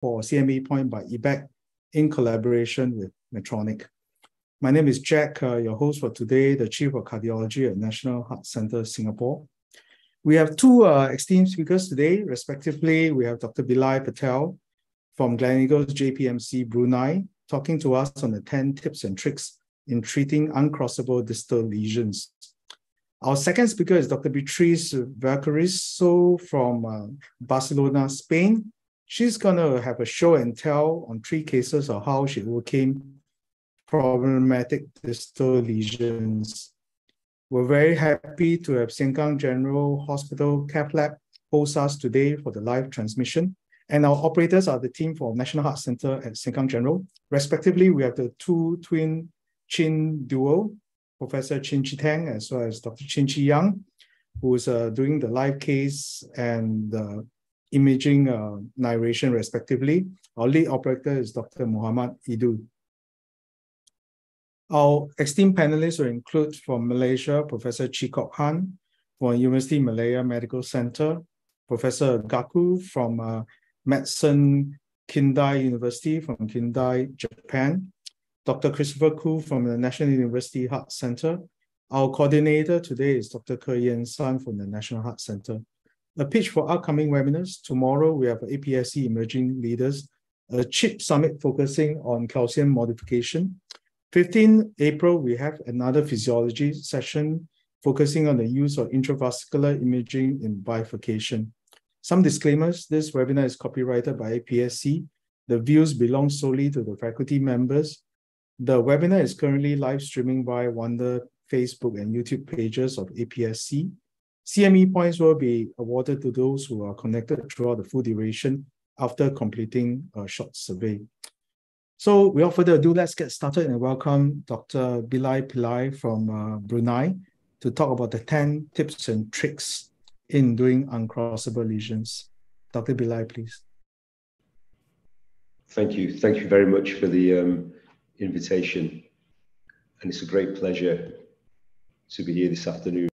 for CME Point by EBAC in collaboration with Medtronic. My name is Jack, uh, your host for today, the Chief of Cardiology at National Heart Centre Singapore. We have two uh, esteemed speakers today, respectively. We have Dr. Bilal Patel from Gleneagles JPMC Brunei, talking to us on the 10 tips and tricks in treating uncrossable distal lesions. Our second speaker is Dr. Beatriz Vaquerizo from uh, Barcelona, Spain. She's going to have a show and tell on three cases of how she overcame problematic distal lesions. We're very happy to have Sengkang General Hospital Cath Lab host us today for the live transmission. And our operators are the team from National Heart Center at Sengkang General. Respectively, we have the two twin Chin duo, Professor Chin Chee Tang as well as Dr. Chin Chee Yang, who is uh, doing the live case and the imaging uh, narration respectively. Our lead operator is Dr. Muhammad Idu. Our esteemed panelists will include from Malaysia, Professor Chee Kok Han from University Malaya Medical Center, Professor Gaku from uh, Medicine Kindai University from Kindai, Japan, Dr. Christopher Koo from the National University Heart Center. Our coordinator today is Dr. Keh Yann-Shan from the National Heart Center. A pitch for upcoming webinars. Tomorrow we have APSC Emerging Leaders, a CHIP summit focusing on calcium modification. 15 April, we have another physiology session focusing on the use of intravascular imaging in bifurcation. Some disclaimers, this webinar is copyrighted by APSC. The views belong solely to the faculty members. The webinar is currently live streaming via Wonder Facebook and YouTube pages of APSC. CME points will be awarded to those who are connected throughout the full duration after completing a short survey. So without further ado, let's get started and welcome Dr. Bilal Patel from uh, Brunei to talk about the 10 tips and tricks in doing uncrossable lesions. Dr. Bilal, please. Thank you. Thank you very much for the um, invitation. And it's a great pleasure to be here this afternoon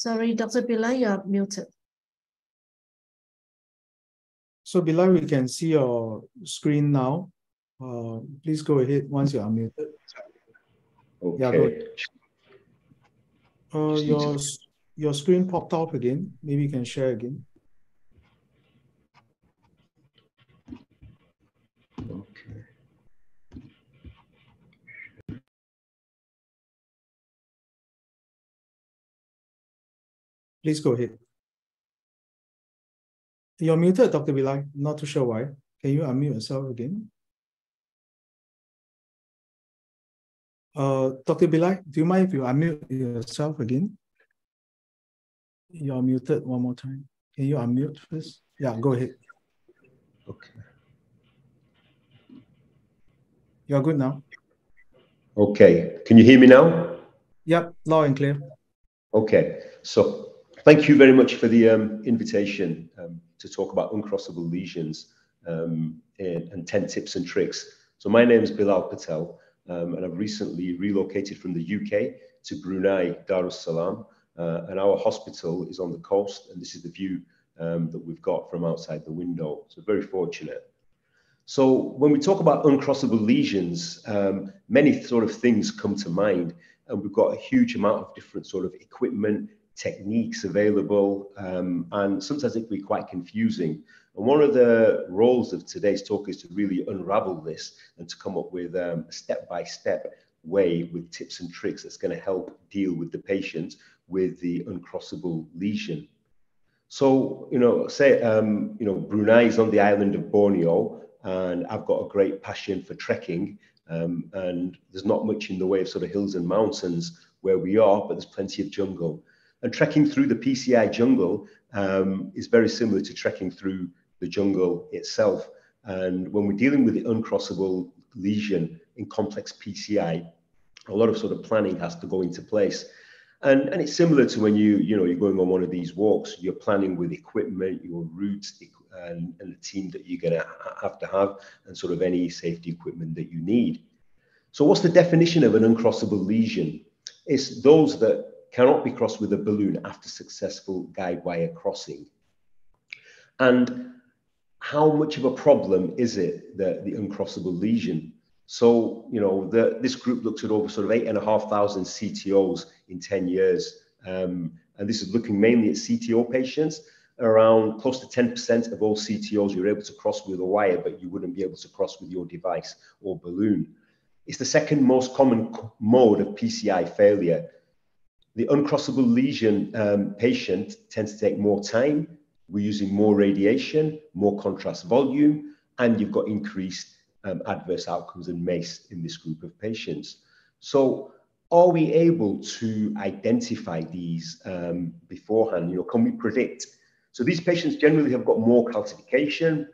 Sorry, Dr. Bilal, you are muted. So Bilal, we can see your screen now. Uh, please go ahead once you are muted. Okay. Yeah, go ahead. Uh, your, your screen popped out again. Maybe you can share again. Please go ahead. You're muted, Dr. Bilal. Not too sure why. Can you unmute yourself again? Uh, Dr. Bilal, do you mind if you unmute yourself again? You're muted one more time. Can you unmute first? Yeah, go ahead. Okay. You're good now. Okay. Can you hear me now? Yep, loud and clear. Okay. So Thank you very much for the um, invitation um, to talk about uncrossable lesions um, and, and, 10 tips and tricks. So my name is Bilal Patel, um, and I've recently relocated from the UK to Brunei, Darussalam, uh, and our hospital is on the coast, and this is the view um, that we've got from outside the window. So very fortunate. So when we talk about uncrossable lesions, um, many sort of things come to mind, and we've got a huge amount of different sort of equipment, techniques available, um, and sometimes it can be quite confusing. And one of the roles of today's talk is to really unravel this and to come up with um, a step-by-step way with tips and tricks that's going to help deal with the patient with the uncrossable lesion. So, you know, say, um, you know, Brunei is on the island of Borneo, and I've got a great passion for trekking. Um, and there's not much in the way of sort of hills and mountains where we are, but there's plenty of jungle. And trekking through the PCI jungle um, is very similar to trekking through the jungle itself. And when we're dealing with the uncrossable lesion in complex PCI, a lot of sort of planning has to go into place. And, and it's similar to when you, you know, you're going on one of these walks, you're planning with equipment, your routes, and, and the team that you're going to have to have, and sort of any safety equipment that you need. So what's the definition of an uncrossable lesion? It's those that cannot be crossed with a balloon after successful guide wire crossing. And how much of a problem is it, the, the uncrossable lesion? So, you know, the, this group looked at over sort of eight and a half thousand CTOs in 10 years. Um, and this is looking mainly at CTO patients. Around close to 10% of all CTOs you're able to cross with a wire, but you wouldn't be able to cross with your device or balloon. It's the second most common mode of PCI failure. The uncrossable lesion um, patient tends to take more time. We're using more radiation, more contrast volume, and you've got increased um, adverse outcomes and MACE in this group of patients. So are we able to identify these um, beforehand? You know, can we predict? So these patients generally have got more calcification,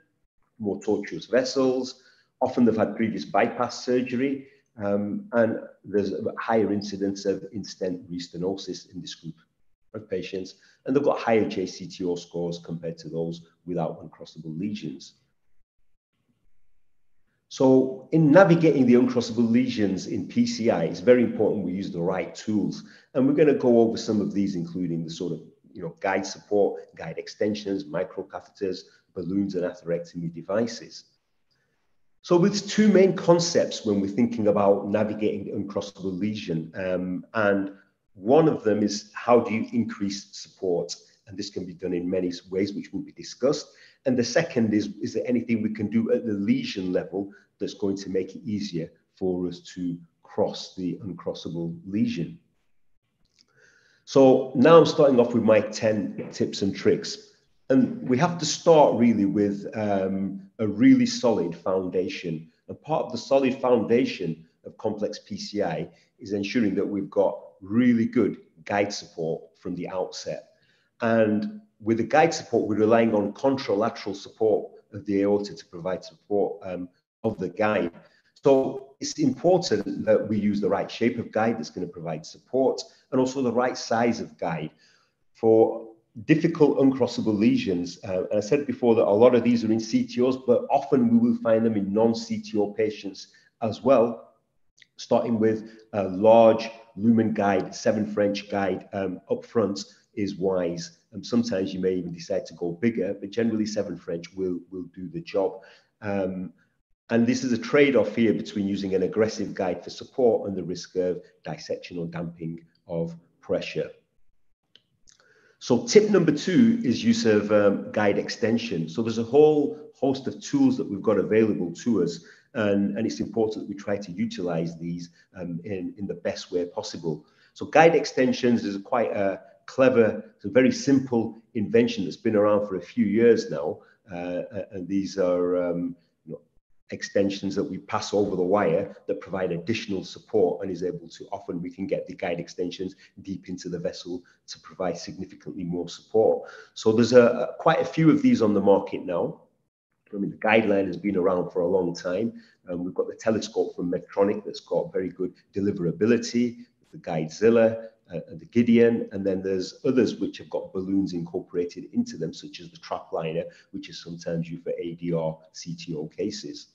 more tortuous vessels. Often they've had previous bypass surgery, um, and there's a higher incidence of in-stent restenosis in this group of patients, and they've got higher JCTO scores compared to those without uncrossable lesions. So in navigating the uncrossable lesions in PCI, it's very important we use the right tools. And we're going to go over some of these, including the sort of you know, guide support, guide extensions, microcatheters, balloons, and atherectomy devices. So with two main concepts when we're thinking about navigating the uncrossable lesion, um, and one of them is how do you increase support? And this can be done in many ways, which will be discussed. And the second is, is there anything we can do at the lesion level that's going to make it easier for us to cross the uncrossable lesion? So now I'm starting off with my 10 tips and tricks. And we have to start really with um, a really solid foundation. And part of the solid foundation of complex PCI is ensuring that we've got really good guide support from the outset. And with the guide support, we're relying on contralateral support of the aorta to provide support um, of the guide. So it's important that we use the right shape of guide that's going to provide support and also the right size of guide. For difficult uncrossable lesions, uh, and I said before that a lot of these are in CTOs, but often we will find them in non-CTO patients as well, starting with a large lumen guide, seven French guide um, up front is wise. And sometimes you may even decide to go bigger, but generally seven French will, will do the job. Um, and this is a trade-off here between using an aggressive guide for support and the risk of dissection or damping of pressure. So tip number two is use of um, guide extension. So there's a whole host of tools that we've got available to us, and, and it's important that we try to utilize these um, in, in the best way possible. So guide extensions is quite a clever, it's a very simple invention that's been around for a few years now. Uh, and these are um, extensions that we pass over the wire that provide additional support and is able to often we can get the guide extensions deep into the vessel to provide significantly more support. So there's a, a quite a few of these on the market now. I mean, the guideliner has been around for a long time. Um, we've got the telescope from Medtronic that's got very good deliverability, the Guidezilla, uh, the Guidion, and then there's others which have got balloons incorporated into them, such as the TrapLiner, which is sometimes used for ADR CTO cases.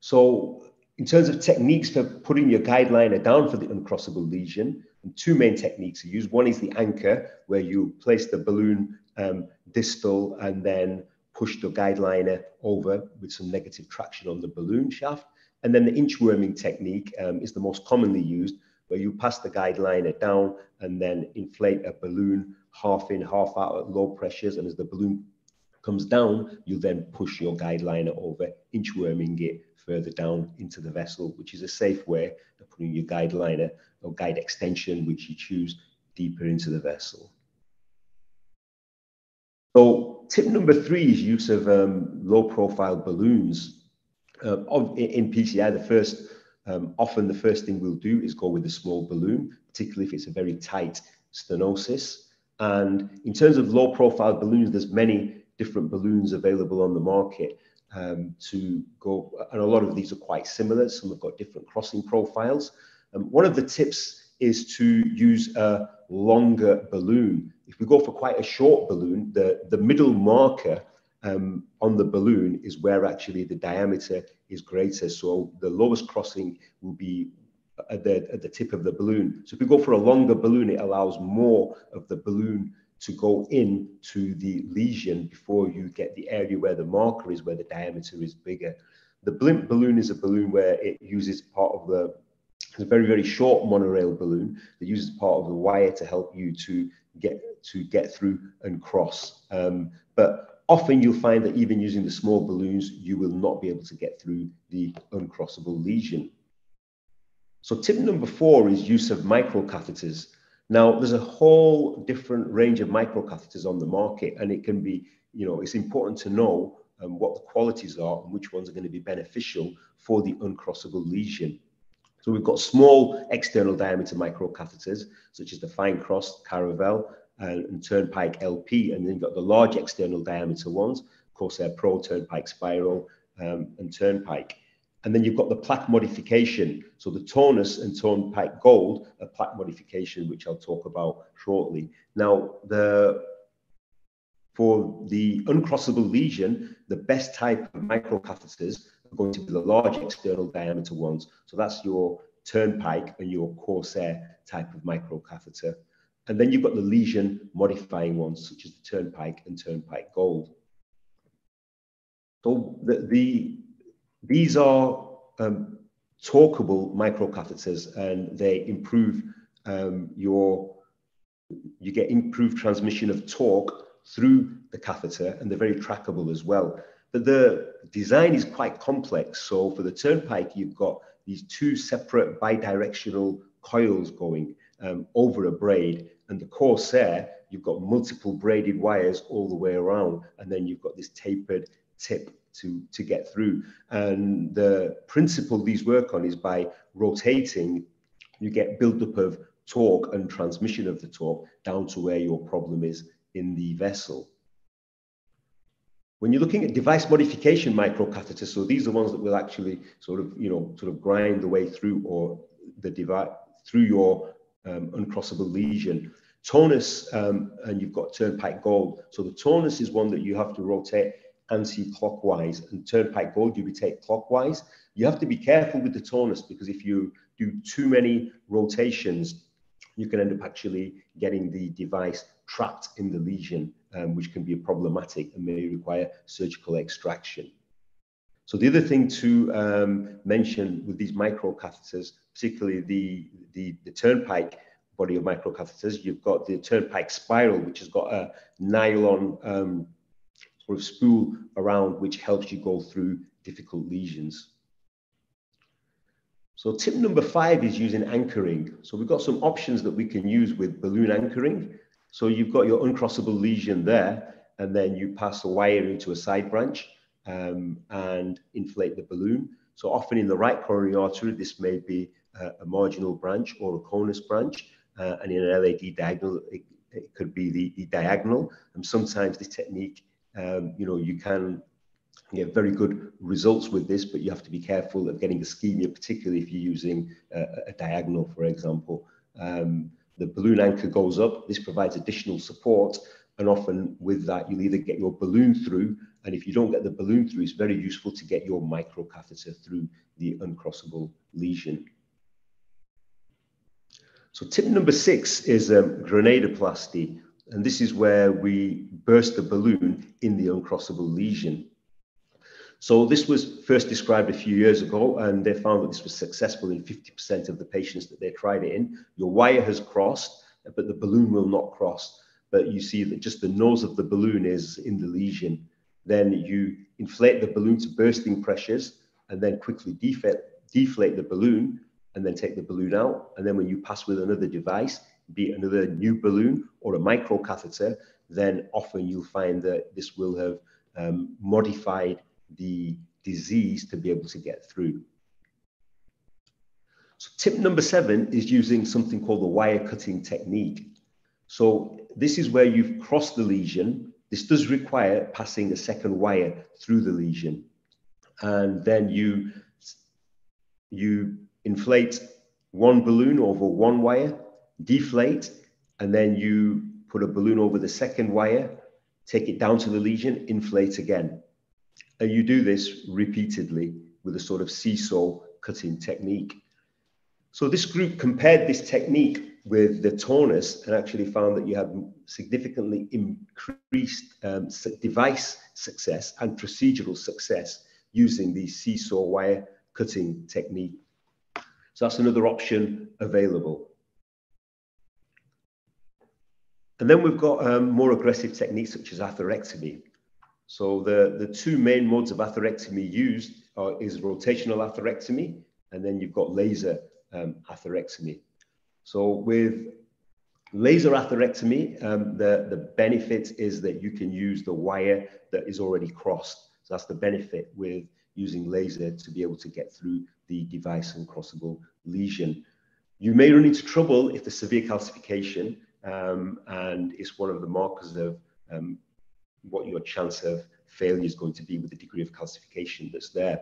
So in terms of techniques for putting your guideliner down for the uncrossable lesion, two main techniques are used. One is the anchor, where you place the balloon um, distal and then push the guideliner over with some negative traction on the balloon shaft. And then the inchworming technique um, is the most commonly used, where you pass the guideliner down and then inflate a balloon half in, half out at low pressures. And as the balloon comes down, you then push your guideliner over, inchworming it further down into the vessel, which is a safe way of putting your guide liner or guide extension, which you choose deeper into the vessel. So tip number three is use of um, low profile balloons. Uh, in PCI, the first, um, often the first thing we'll do is go with a small balloon, particularly if it's a very tight stenosis. And in terms of low profile balloons, there's many different balloons available on the market um, to go, and a lot of these are quite similar. Some have got different crossing profiles. Um, one of the tips is to use a longer balloon. If we go for quite a short balloon, the, the middle marker um, on the balloon is where actually the diameter is greater. So the lowest crossing will be at the, at the tip of the balloon. So if we go for a longer balloon, it allows more of the balloon to go in to the lesion before you get the area where the marker is, where the diameter is bigger. The blimp balloon is a balloon where it uses part of the, it's a very, very short monorail balloon that uses part of the wire to help you to get to get through and cross. Um, but often you'll find that even using the small balloons, you will not be able to get through the uncrossable lesion. So tip number four is use of microcatheters. Now, there's a whole different range of microcatheters on the market, and it can be, you know, it's important to know um, what the qualities are and which ones are going to be beneficial for the uncrossable lesion. So we've got small external diameter microcatheters, such as the Finecross, Caravel, and, Turnpike LP, and then you've got the large external diameter ones, Corsair Pro, Turnpike Spiral, um, and Turnpike. And then you've got the plaque modification. So the Tornus and Turnpike Gold, a plaque modification, which I'll talk about shortly. Now, the for the uncrossable lesion, the best type of microcatheters are going to be the large external diameter ones. So that's your Turnpike and your Corsair type of microcatheter. And then you've got the lesion modifying ones, such as the Turnpike and Turnpike Gold. So the, the these are um, torqueable microcatheters and they improve um, your, you get improved transmission of torque through the catheter and they're very trackable as well. But the design is quite complex. So for the turnpike, you've got these two separate bidirectional coils going um, over a braid. And the Corsair, you've got multiple braided wires all the way around. And then you've got this tapered tip to, to get through. And the principle these work on is by rotating, you get buildup of torque and transmission of the torque down to where your problem is in the vessel. When you're looking at device modification microcatheters, so these are ones that will actually sort of, you know, sort of grind the way through or the device through your um, uncrossable lesion. Tornus, um, and you've got turnpike gold. So the tornus is one that you have to rotate anti-clockwise and turnpike gold you rotate clockwise. You have to be careful with the tornus because if you do too many rotations you can end up actually getting the device trapped in the lesion um, which can be problematic and may require surgical extraction. So the other thing to um, mention with these microcatheters particularly the, the the turnpike body of microcatheters you've got the turnpike spiral which has got a nylon um, sort of spool around which helps you go through difficult lesions. So tip number five is using anchoring. So we've got some options that we can use with balloon anchoring. So you've got your uncrossable lesion there, and then you pass a wire into a side branch um, and inflate the balloon. So often in the right coronary artery, this may be a, a marginal branch or a conus branch, uh, and in an LAD diagonal, it, it could be the, the diagonal. And sometimes this technique um, you know, you can get very good results with this, but you have to be careful of getting ischemia, particularly if you're using a, a diagonal, for example. Um, the balloon anchor goes up. This provides additional support. And often with that, you'll either get your balloon through, and if you don't get the balloon through, it's very useful to get your microcatheter through the uncrossable lesion. So tip number six is um, grenadoplasty, and this is where we burst the balloon in the uncrossable lesion. So this was first described a few years ago, and they found that this was successful in 50% of the patients that they tried it in. Your wire has crossed, but the balloon will not cross. But you see that just the nose of the balloon is in the lesion. Then you inflate the balloon to bursting pressures, and then quickly deflate, deflate the balloon, and then take the balloon out. And then when you pass with another device, be it another new balloon or a microcatheter, then often you'll find that this will have um, modified the disease to be able to get through. So tip number seven is using something called the wire cutting technique. So this is where you've crossed the lesion. This does require passing a second wire through the lesion. And then you, you inflate one balloon over one wire deflate, and then you put a balloon over the second wire, take it down to the lesion, inflate again. And you do this repeatedly with a sort of seesaw cutting technique. So this group compared this technique with the Tornus and actually found that you had significantly increased um, device success and procedural success using the seesaw wire cutting technique. So that's another option available. And then we've got um, more aggressive techniques such as atherectomy. So the, the two main modes of atherectomy used are, is rotational atherectomy, and then you've got laser um, atherectomy. So with laser atherectomy, um, the, the benefit is that you can use the wire that is already crossed. So that's the benefit with using laser to be able to get through the device and crossable lesion. You may run into trouble if the severe calcification um, and it's one of the markers of um, what your chance of failure is going to be with the degree of calcification that's there.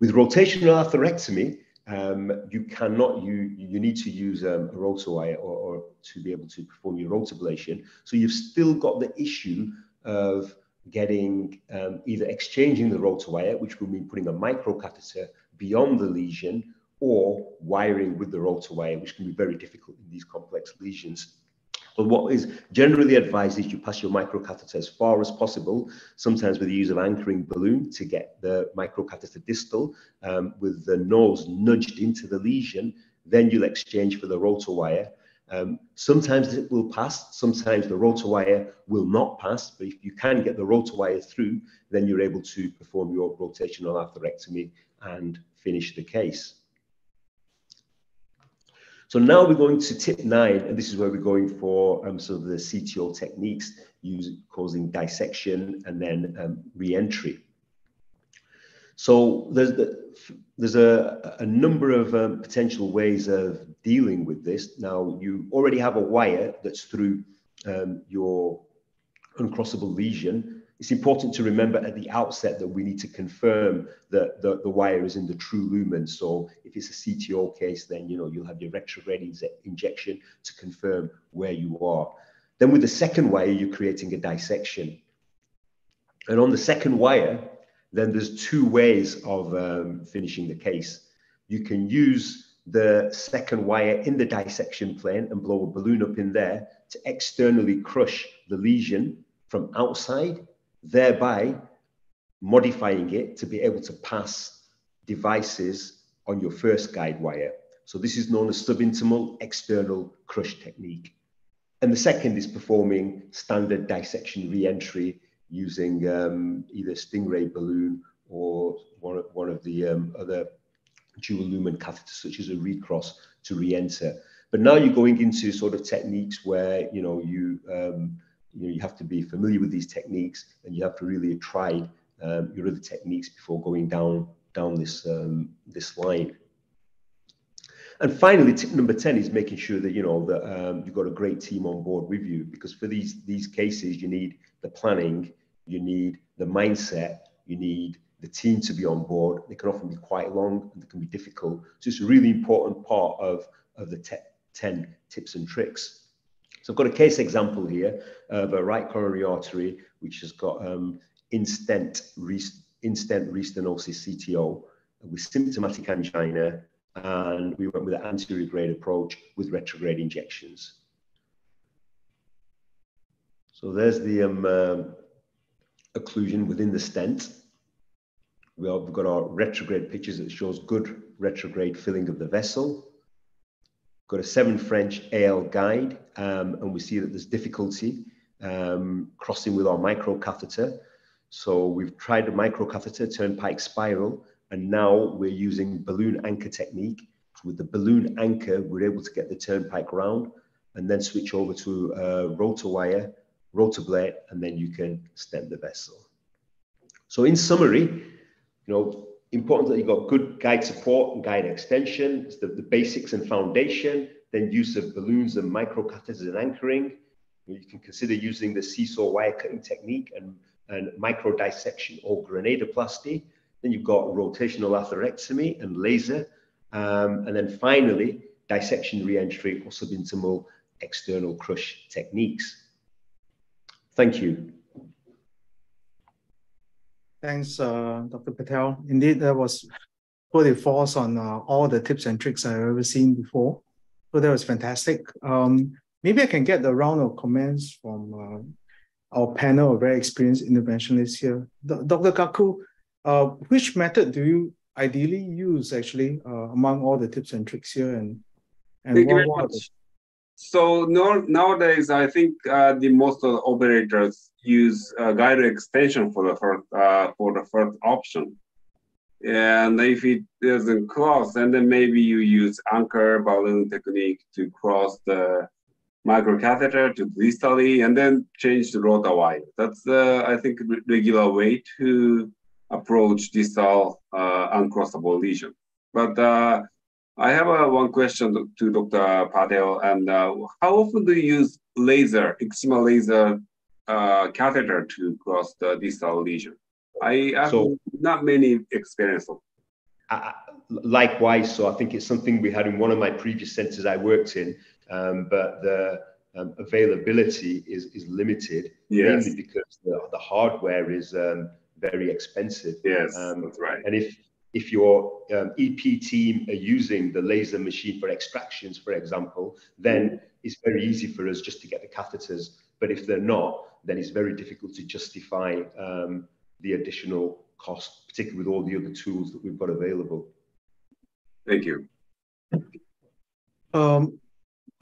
With rotational atherectomy, um, you cannot, you, you need to use um, a RotaWire or, or, to be able to perform your rotablation. So you've still got the issue of getting um, either exchanging the RotaWire, which will mean putting a microcatheter beyond the lesion, or wiring with the RotaWire, which can be very difficult in these complex lesions. But what is generally advised is you pass your microcatheter as far as possible, sometimes with the use of anchoring balloon to get the microcatheter distal um, with the nose nudged into the lesion. Then you'll exchange for the RotaWire. Um, sometimes it will pass, sometimes the RotaWire will not pass, but if you can get the RotaWire through, then you're able to perform your rotational atherectomy and finish the case. So now we're going to tip nine, and this is where we're going for um, sort of the CTO techniques, causing dissection and then um, re-entry. So there's, the, there's a, a number of um, potential ways of dealing with this. Now you already have a wire that's through um, your uncrossable lesion it's important to remember at the outset that we need to confirm that the, the wire is in the true lumen. So if it's a CTO case, then you know you'll have your retrograde injection to confirm where you are. Then with the second wire, you're creating a dissection. And on the second wire, then there's two ways of um, finishing the case. You can use the second wire in the dissection plane and blow a balloon up in there to externally crush the lesion from outside thereby modifying it to be able to pass devices on your first guide wire. So this is known as subintimal external crush technique. And the second is performing standard dissection re-entry using um, either Stingray balloon or one of, one of the um, other dual lumen catheters, such as a recross, to re-enter. But now you're going into sort of techniques where you know you um, you know you have to be familiar with these techniques and you have to really try um, your other techniques before going down down this um, this line. And finally, tip number 10 is making sure that you know that um, you've got a great team on board with you because for these these cases you need the planning, you need the mindset, you need the team to be on board. They can often be quite long and they can be difficult. So it's a really important part of, of the 10 tips and tricks. So I've got a case example here of a right coronary artery, which has got um, in-stent restenosis CTO with symptomatic angina, and we went with an antegrade approach with retrograde injections. So there's the um, uh, occlusion within the stent. We have got our retrograde pictures that shows good retrograde filling of the vessel got a seven French AL guide, um, and we see that there's difficulty um, crossing with our microcatheter. So we've tried a microcatheter turnpike spiral, and now we're using balloon anchor technique. With the balloon anchor, we're able to get the turnpike round and then switch over to a RotaWire, rotor blade, and then you can stem the vessel. So in summary, you know, important that you've got good guide support and guide extension. It's the, the basics and foundation. Then use of balloons and microcatheters and anchoring. You can consider using the seesaw wire cutting technique and, and micro dissection or grenadoplasty. Then you've got rotational atherectomy and laser. Um, and then finally, dissection reentry or subintimal external crush techniques. Thank you. Thanks, uh, Dr. Patel. Indeed, that was de force on uh, all the tips and tricks I've ever seen before. So that was fantastic. Um, maybe I can get a round of comments from uh, our panel of very experienced interventionists here. D Dr. Gaku, uh, which method do you ideally use actually uh, among all the tips and tricks here? And, and Thank what, you very much. So no, nowadays, I think uh, the most of the operators use uh, guided extension for the first uh, for the first option. And if it doesn't cross, and then maybe you use anchor balloon technique to cross the microcatheter to distally and then change the RotaWire. That's the, I think, regular way to approach distal uh, uncrossable lesion. But uh, I have uh, one question to Dr. Patel, and uh, how often do you use laser, excimer laser uh, catheter to cross the distal lesion? I have so, not many experience of. Uh, likewise, so I think it's something we had in one of my previous centers I worked in, um, but the um, availability is, is limited, yes. mainly because the, the hardware is um, very expensive. Yes, um, that's right. And if if your um, EP team are using the laser machine for extractions, for example, then it's very easy for us just to get the catheters. But if they're not, then it's very difficult to justify um, the additional cost, particularly with all the other tools that we've got available. Thank you. Um,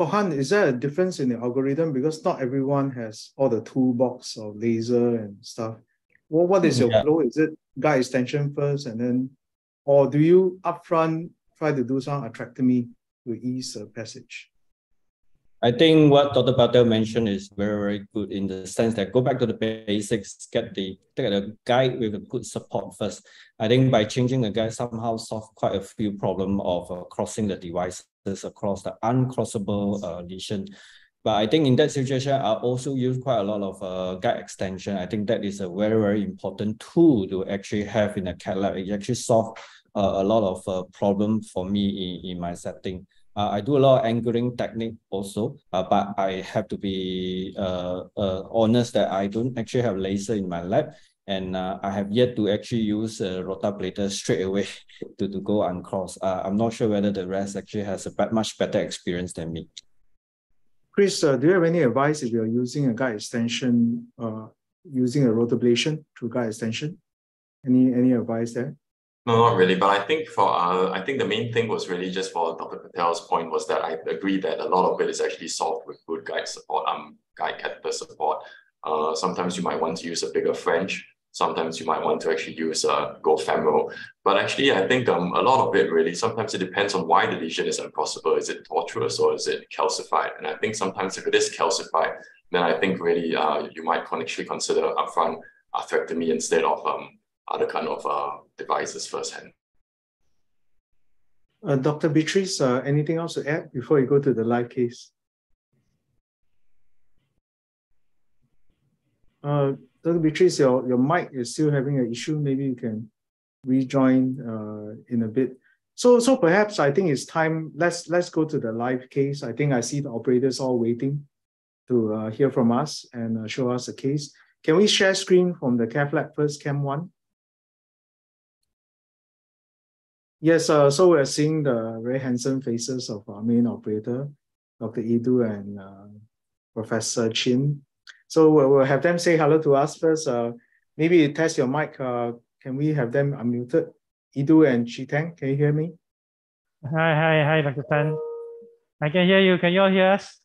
Han, is there a difference in the algorithm? Because not everyone has all the toolbox of laser and stuff. Well, what is your yeah. flow? Is it guide extension first and then, or do you upfront try to do some atherectomy to ease the passage? I think what Dr. Patel mentioned is very, very good in the sense that go back to the basics, get the get a guide with a good support first. I think by changing the guide somehow solve quite a few problem of uh, crossing the devices across the uncrossable uh, lesion. But I think in that situation, I also use quite a lot of uh, guide extension. I think that is a very, very important tool to actually have in a cath lab. It actually solve uh, a lot of uh, problem for me in, in my setting. Uh, I do a lot of angling technique also, uh, but I have to be uh, uh, honest that I don't actually have laser in my lab. And uh, I have yet to actually use a rotablator straight away to, to go uncross. Uh, I'm not sure whether the rest actually has a much better experience than me. Chris, do you have any advice if you're using a guide extension, using a rotablation through guide extension? Any any advice there? No, not really. But I think for uh, I think the main thing was really just for Dr. Patel's point was that I agree that a lot of it is actually solved with good guide support, um, guide catheter support. Uh, sometimes you might want to use a bigger French. Sometimes you might want to actually use a go femoral. But actually, I think um, a lot of it really, sometimes it depends on why the lesion is impossible. Is it tortuous or is it calcified? And I think sometimes if it is calcified, then I think really uh, you might actually consider upfront atherectomy instead of um, other kind of uh, devices firsthand. Uh, Dr. Beatrice, uh, anything else to add before you go to the live case? Uh, Dr. Beatrice, your, your mic is still having an issue. Maybe you can rejoin uh, in a bit. So, so perhaps I think it's time. Let's let's go to the live case. I think I see the operators all waiting to uh, hear from us and uh, show us the case. Can we share screen from the cath lab first, Cam one? Yes, uh, so we're seeing the very handsome faces of our main operator, Dr. Idu and uh, Professor Chin. So we'll, have them say hello to us first. Uh, maybe test your mic. Uh, can we have them unmuted? Idu and Chee Tang, can you hear me? Hi, hi, hi, Dr. Tan. I can hear you. Can you all hear us?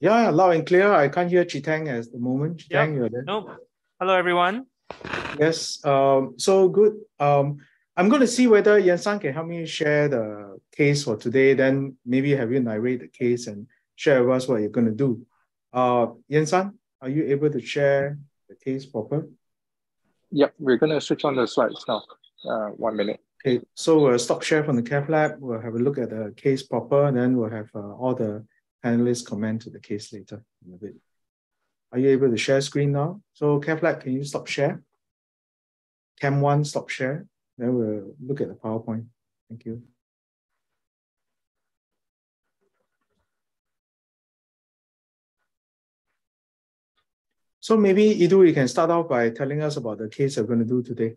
Yeah, loud and clear. I can't hear Chee Tang at the moment. Chee Tang, yep. you're there. Nope. Hello, everyone. Yes. Um, so good. Um, I'm going to see whether Yann-Shan can help me share the case for today. Then maybe have you narrate the case and share with us what you're going to do. Uh, Yann-Shan, are you able to share the case proper? Yep, we're going to switch on the slides now. Uh, one minute. Okay, so we'll stop share from the cath lab. We'll have a look at the case proper, and then we'll have uh, all the panelists comment to the case later in a bit. Are you able to share screen now? So cath lab, can you stop share? Cam one, stop share. Then we'll look at the PowerPoint. Thank you. So maybe Idu, you can start off by telling us about the case we're going to do today.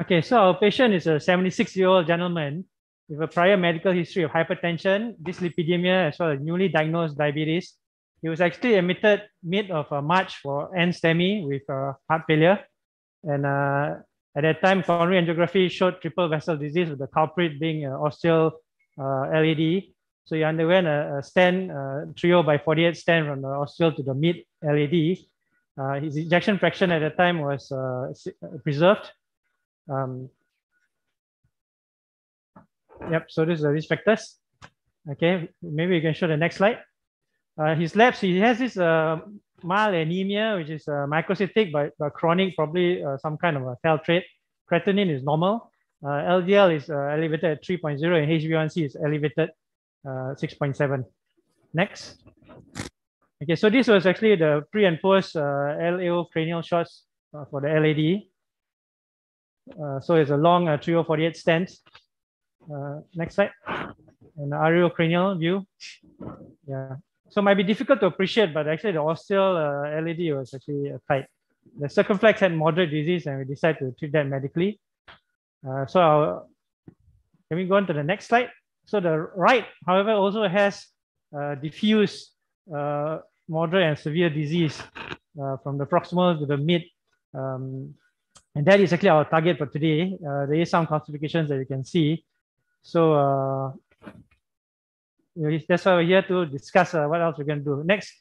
Okay, so our patient is a 76 year old gentleman with a prior medical history of hypertension, dyslipidemia, as well as newly diagnosed diabetes. He was actually admitted mid of uh, March for NSTEMI with uh, heart failure. And uh, at that time, coronary angiography showed triple vessel disease with the culprit being uh, ostial uh, LAD. So he underwent a, a stent, uh, trio by 48 stent from the ostial to the mid LAD. Uh, his ejection fraction at the time was uh, preserved. Um, yep, so this is the risk factors. Okay, maybe you can show the next slide. Uh, his labs, he has this uh, mild anemia, which is uh, microcytic but, but chronic, probably uh, some kind of a cell. Creatinine is normal. Uh, LDL is uh, elevated at 3.0 and HbA1c is elevated uh, 6.7. Next. Okay, so this was actually the pre and post uh, LAO cranial shots uh, for the LAD. Uh, so it's a long uh, 3048 stent. Uh, next slide. An cranial view. Yeah. So it might be difficult to appreciate, but actually the ostial uh, LAD was actually tight. The circumflex had moderate disease and we decided to treat that medically. Uh, so I'll, can we go on to the next slide? So the right, however, also has uh, diffuse uh, moderate and severe disease uh, from the proximal to the mid. Um, and that is actually our target for today. Uh, there is some calcifications that you can see. So that's why we're here to discuss uh, what else we can do. Next,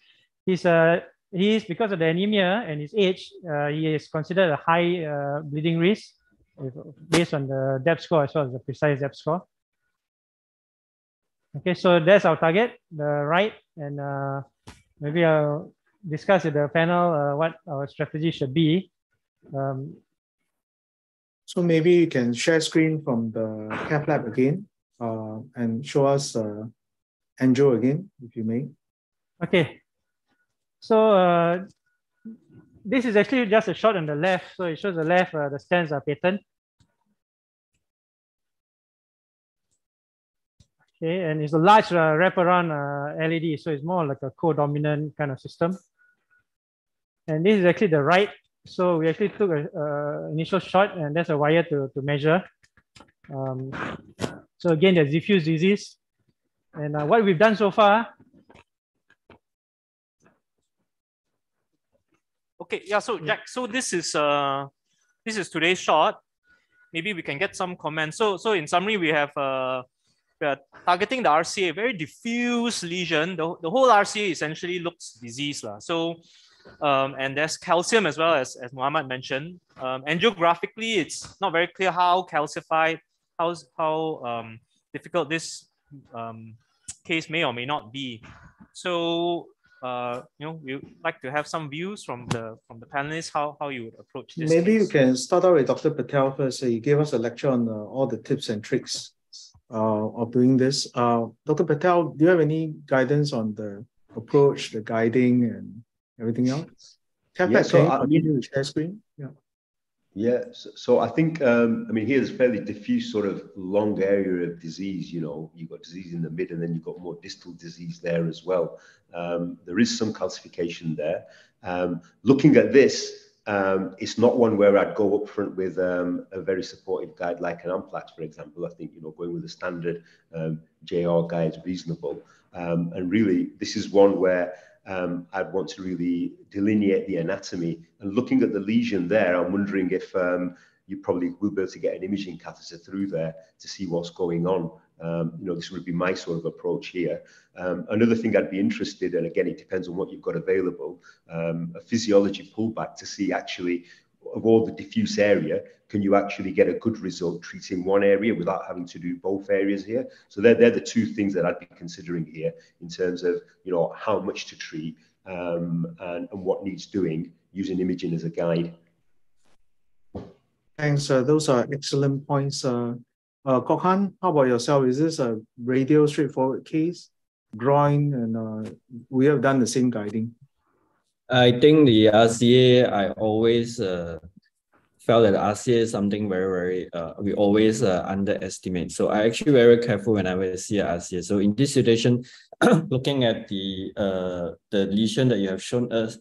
he's uh, he is because of the anemia and his age, uh, he is considered a high uh, bleeding risk based on the DAPT score as well as the PRECISE-DAPT score. Okay, so that's our target, the right, and uh, maybe I'll discuss with the panel uh, what our strategy should be. Um, so maybe you can share screen from the cath lab again uh, and show us uh, angio again, if you may. Okay. So uh, this is actually just a shot on the left. So it shows the left, uh, the stents are patent. Okay, and it's a large uh, wraparound uh, LAD, so it's more like a co-dominant kind of system. And this is actually the right. So we actually took an uh, initial shot, and there's a wire to, to measure. Um, so again, there's diffuse disease. And uh, what we've done so far. Okay, yeah, so Jack, so this is uh this is today's shot. Maybe we can get some comments. So so in summary, we have uh we are targeting the RCA, very diffuse lesion. The, the whole RCA essentially looks diseased. La. So um, and there's calcium as well as, as Muhammad mentioned. Um, angiographically, it's not very clear how calcified, how, how um, difficult this um, case may or may not be. So, uh, you know, we would like to have some views from the from the panelists how, how you would approach this. Maybe case. you can start out with Dr. Patel first. He gave us a lecture on uh, all the tips and tricks uh, of doing this. Uh, Dr. Patel, do you have any guidance on the approach, the guiding, and everything else? Tap Yeah, so can you I continue to share screen? Yeah. So, so I think, um, I mean, here's a fairly diffuse sort of long area of disease, you know, you've got disease in the mid and then you've got more distal disease there as well. Um, there is some calcification there. Um, looking at this, um, it's not one where I'd go up front with um, a very supportive guide like an Amplatz, for example. I think, you know, going with a standard um, JR guide is reasonable. And really, this is one where um, I'd want to really delineate the anatomy. And looking at the lesion there, I'm wondering if um, you probably will be able to get an imaging catheter through there to see what's going on. Um, you know, this would be my sort of approach here. Um, another thing I'd be interested, and again, it depends on what you've got available, um, a physiology pullback to see actually of all the diffuse area, can you actually get a good result treating one area without having to do both areas here? So they're, they're the two things that I'd be considering here in terms of, you know, how much to treat um, and, and what needs doing using imaging as a guide. Thanks. Uh, those are excellent points. Uh, uh, Kok Han, how about yourself? Is this a radio straightforward case? Groin, and uh, we have done the same guiding. I think the RCA, I always uh, felt that RCA is something very, very, uh, we always uh, underestimate. So I actually very careful whenever I see RCA. So in this situation, looking at the uh, the lesion that you have shown us,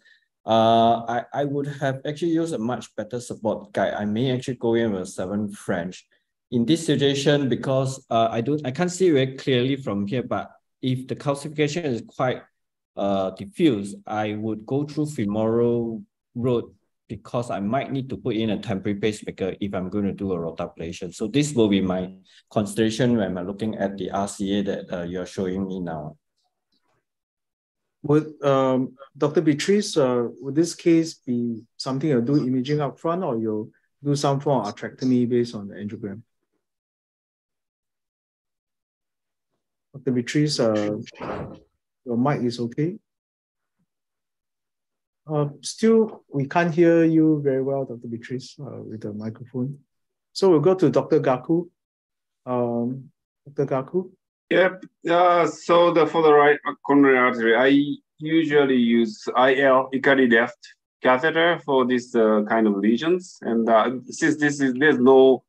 Uh, I, I would have actually used a much better support guide. I may actually go in with seven French. In this situation, because uh, I don't I can't see very clearly from here, but if the calcification is quite uh, diffuse, I would go through femoral road because I might need to put in a temporary pacemaker if I'm going to do a rotablation. So this will be my consideration when I'm looking at the RCA that uh, you're showing me now. Would um, Dr. Beatrice, uh, would this case be something you'll do imaging up front or you'll do some form of atherectomy based on the angiogram? Dr. Beatrice, uh, your mic is okay. Uh, still, we can't hear you very well, Dr. Beatrice, uh, with the microphone. So we'll go to Dr. Gaku. Um, Dr. Gaku? Yep. Uh, so the for the right coronary artery, I usually use IL Ikari depth catheter for this uh, kind of lesions, and uh, since this is there's no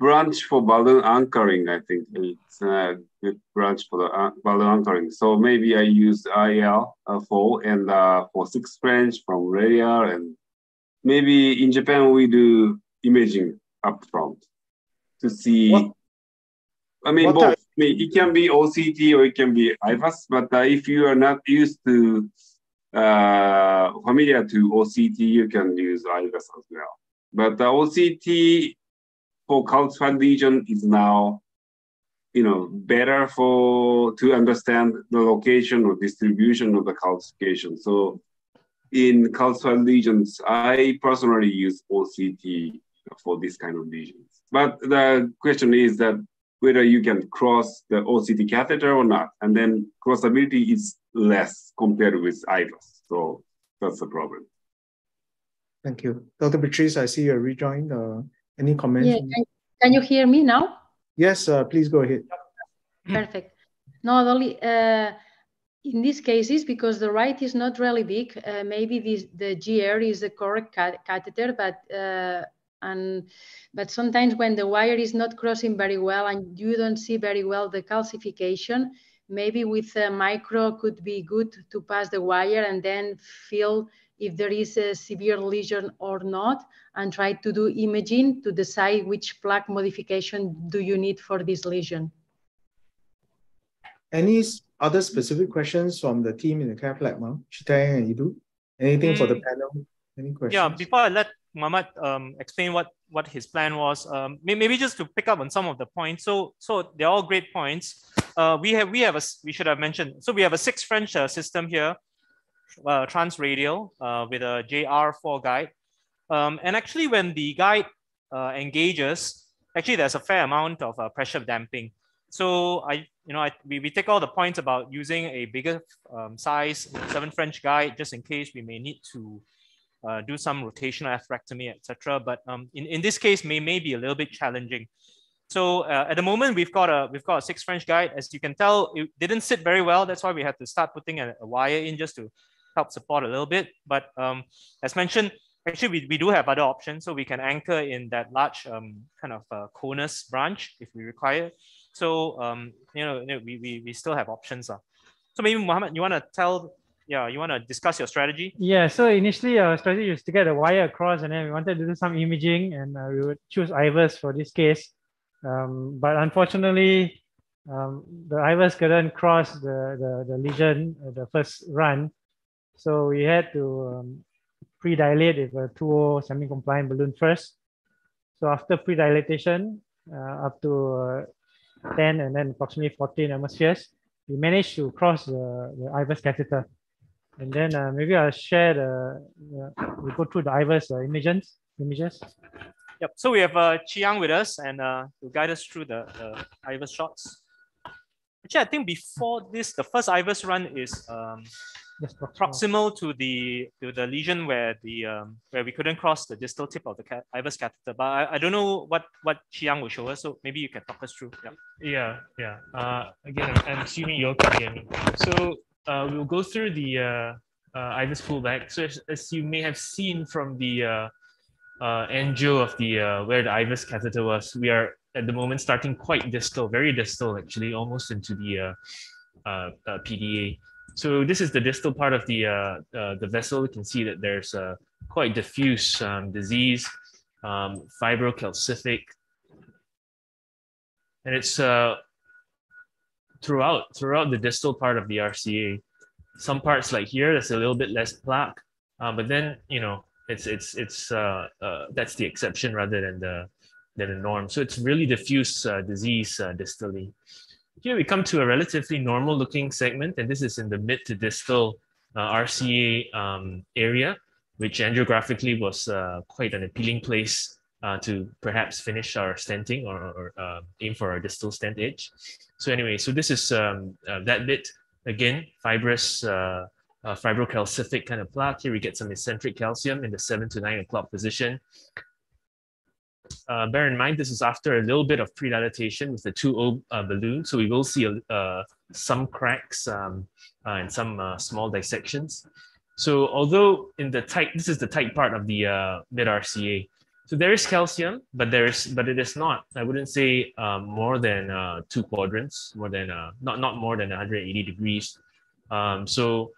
branch for balloon anchoring, I think it's a good branch for the uh, balloon anchoring. So maybe I use IL uh, four and uh, for six French from radial, and maybe in Japan we do imaging up front to see. What? I mean, both. I mean, it can be OCT or it can be IVUS, but uh, if you are not used to uh, familiar to OCT, you can use IVUS as well. But the OCT for calcified lesion is now, you know, better for to understand the location or distribution of the calcification. So in calcified lesions, I personally use OCT for this kind of lesions. But the question is that whether you can cross the OCT catheter or not. And then crossability is less compared with IVUS. So that's the problem. Thank you. Dr. Beatrice, I see you rejoined. Uh, any comments? Yeah, can, can, you hear me now? Yes, uh, please go ahead. Perfect. No, only uh, in these cases, because the right is not really big, uh, maybe this, the GR is the correct catheter, but uh, and but sometimes when the wire is not crossing very well and you don't see very well the calcification maybe with a micro could be good to pass the wire and then feel if there is a severe lesion or not and try to do imaging to decide which plaque modification do you need for this lesion any other specific questions from the team in the cath lab, Chee Tang and Idu? Anything mm. for the mm. panel? Any questions? Yeah, before I let Muhammad um, explain what what his plan was. Um, maybe just to pick up on some of the points. So so they're all great points. Uh, we have we have a we should have mentioned. So we have a six French uh, system here, uh, transradial uh, with a JR4 guide. Um, and actually, when the guide uh, engages, actually there's a fair amount of uh, pressure damping. So I you know I, we, we take all the points about using a bigger um, size seven French guide just in case we may need to uh, do some rotational atherectomy, etc. But um, in, in this case, may, may be a little bit challenging. So uh, at the moment, we've got a we've got a six French guide. As you can tell, it didn't sit very well. That's why we had to start putting a, a wire in just to help support a little bit. But um, as mentioned, actually we, we do have other options. So we can anchor in that large um, kind of uh, conus branch if we require. So um, you know, we, we, we still have options. Uh. So maybe Muhammad, you want to tell yeah, you want to discuss your strategy? Yeah, so initially our strategy was to get a wire across and then we wanted to do some imaging and uh, we would choose IVUS for this case. Um, but unfortunately, um, the IVUS couldn't cross the, the, the lesion uh, the first run. So we had to um, pre-dilate with a 2 semi-compliant balloon first. So after pre-dilatation, uh, up to uh, 10 and then approximately 14 atmospheres, we managed to cross the, the IVUS catheter. And then uh, maybe I'll share the, uh, we go through the IVUS uh, images. images. Yep. So we have uh, Chee Yang with us and uh, to guide us through the, the IVUS shots. Actually, I think before this, the first IVUS run is um, proximal to the to the lesion where the um, where we couldn't cross the distal tip of the cat, IVUS catheter. But I, I don't know what what Chee Yang will show us, so maybe you can talk us through. Yeah. Yeah. Yeah. Uh, again, I'm, I'm assuming you all can hear me. So uh, we'll go through the uh, uh, IVUS pullback. So as, as, you may have seen from the uh, uh, angio of the uh, where the IVUS catheter was, we are at the moment starting quite distal, very distal actually, almost into the uh, uh, uh PDA. So this is the distal part of the, uh, uh, the vessel. You can see that there's a quite diffuse um, disease, um, fibrocalcific, and it's uh, throughout throughout the distal part of the RCA. Some parts like here, there's a little bit less plaque, uh, but then you know it's it's it's uh, uh, that's the exception rather than the than the norm. So it's really diffuse uh, disease distally. Here we come to a relatively normal looking segment, and this is in the mid to distal uh, RCA um, area, which angiographically was uh, quite an appealing place uh, to perhaps finish our stenting or, or uh, aim for our distal stent edge. So anyway, so this is um, uh, that bit. Again, fibrous, uh, fibrocalcific kind of plaque. Here we get some eccentric calcium in the seven to nine o'clock position. Uh, bear in mind, this is after a little bit of predilatation with the 2O uh, balloon. So we will see uh, some cracks um, and some small dissections. So although in the tight, this is the tight part of the mid RCA. So there is calcium, but there is, but it is not. I wouldn't say more than uh, two quadrants, more than uh, not not more than 180 degrees. Um, so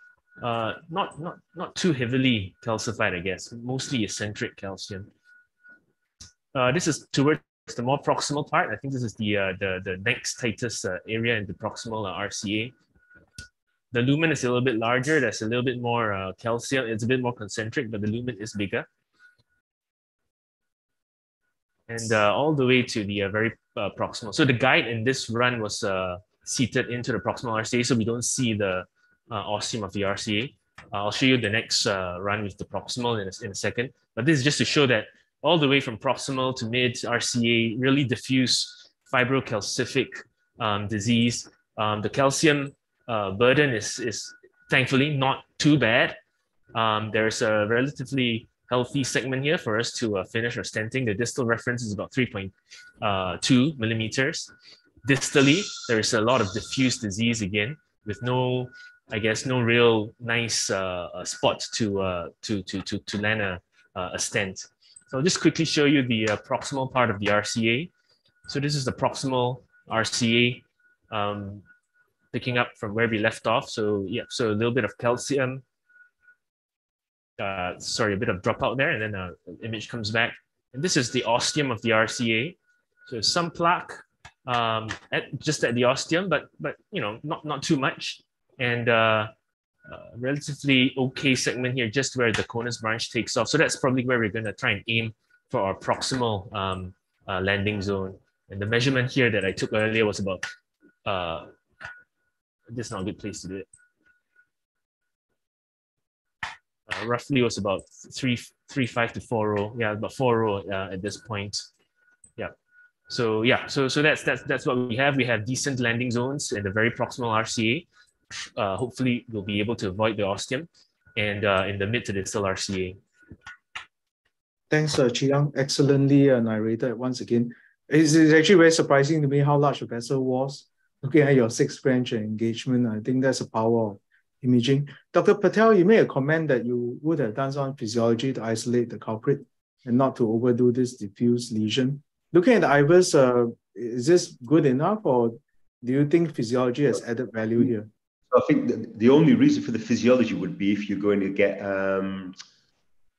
uh, not not not too heavily calcified, I guess. Mostly eccentric calcium. Uh, this is towards the more proximal part. I think this is the uh, the the next tightest uh, area in the proximal RCA. The lumen is a little bit larger. There's a little bit more calcium. It's a bit more concentric, but the lumen is bigger and uh, all the way to the uh, very uh, proximal. So the guide in this run was uh, seated into the proximal RCA, so we don't see the uh, ostium of the RCA. I'll show you the next uh, run with the proximal in a, in a second. But this is just to show that all the way from proximal to mid RCA, really diffuse fibrocalcific um, disease. Um, the calcium burden is, is thankfully not too bad. Um, there's a relatively healthy segment here for us to uh, finish our stenting. The distal reference is about 3.2 uh, millimeters. Distally, there is a lot of diffuse disease again with no, I guess, no real nice uh, uh spot to, uh, to, to, to, to land a, a stent. So I'll just quickly show you the uh, proximal part of the RCA. So this is the proximal RCA um, picking up from where we left off. So yeah, so a little bit of calcium, uh, sorry, a bit of dropout there, and then uh, the image comes back. And this is the ostium of the RCA. So some plaque um, at, just at the ostium, but but you know not not too much, and uh, relatively okay segment here, just where the conus branch takes off. So that's probably where we're going to try and aim for our proximal um, uh, landing zone. And the measurement here that I took earlier was about. Uh, this is not a good place to do it. uh, roughly was about three three five to four row. Yeah, about four row uh, at this point. Yeah. So yeah, so so that's that's that's what we have. We have decent landing zones in the very proximal RCA. Uh, hopefully, we'll be able to avoid the ostium, and uh, in the mid to distal RCA. Thanks, uh, Chee Yang. Excellently uh, narrated once again. It's, it's actually very surprising to me how large the vessel was. Looking at your six branch engagement, I think that's a power of imaging. Dr. Patel, you made a comment that you would have done some physiology to isolate the culprit and not to overdo this diffuse lesion. Looking at the IVUS, uh, is this good enough or do you think physiology has added value here? I think the, only reason for the physiology would be if you're going to get um,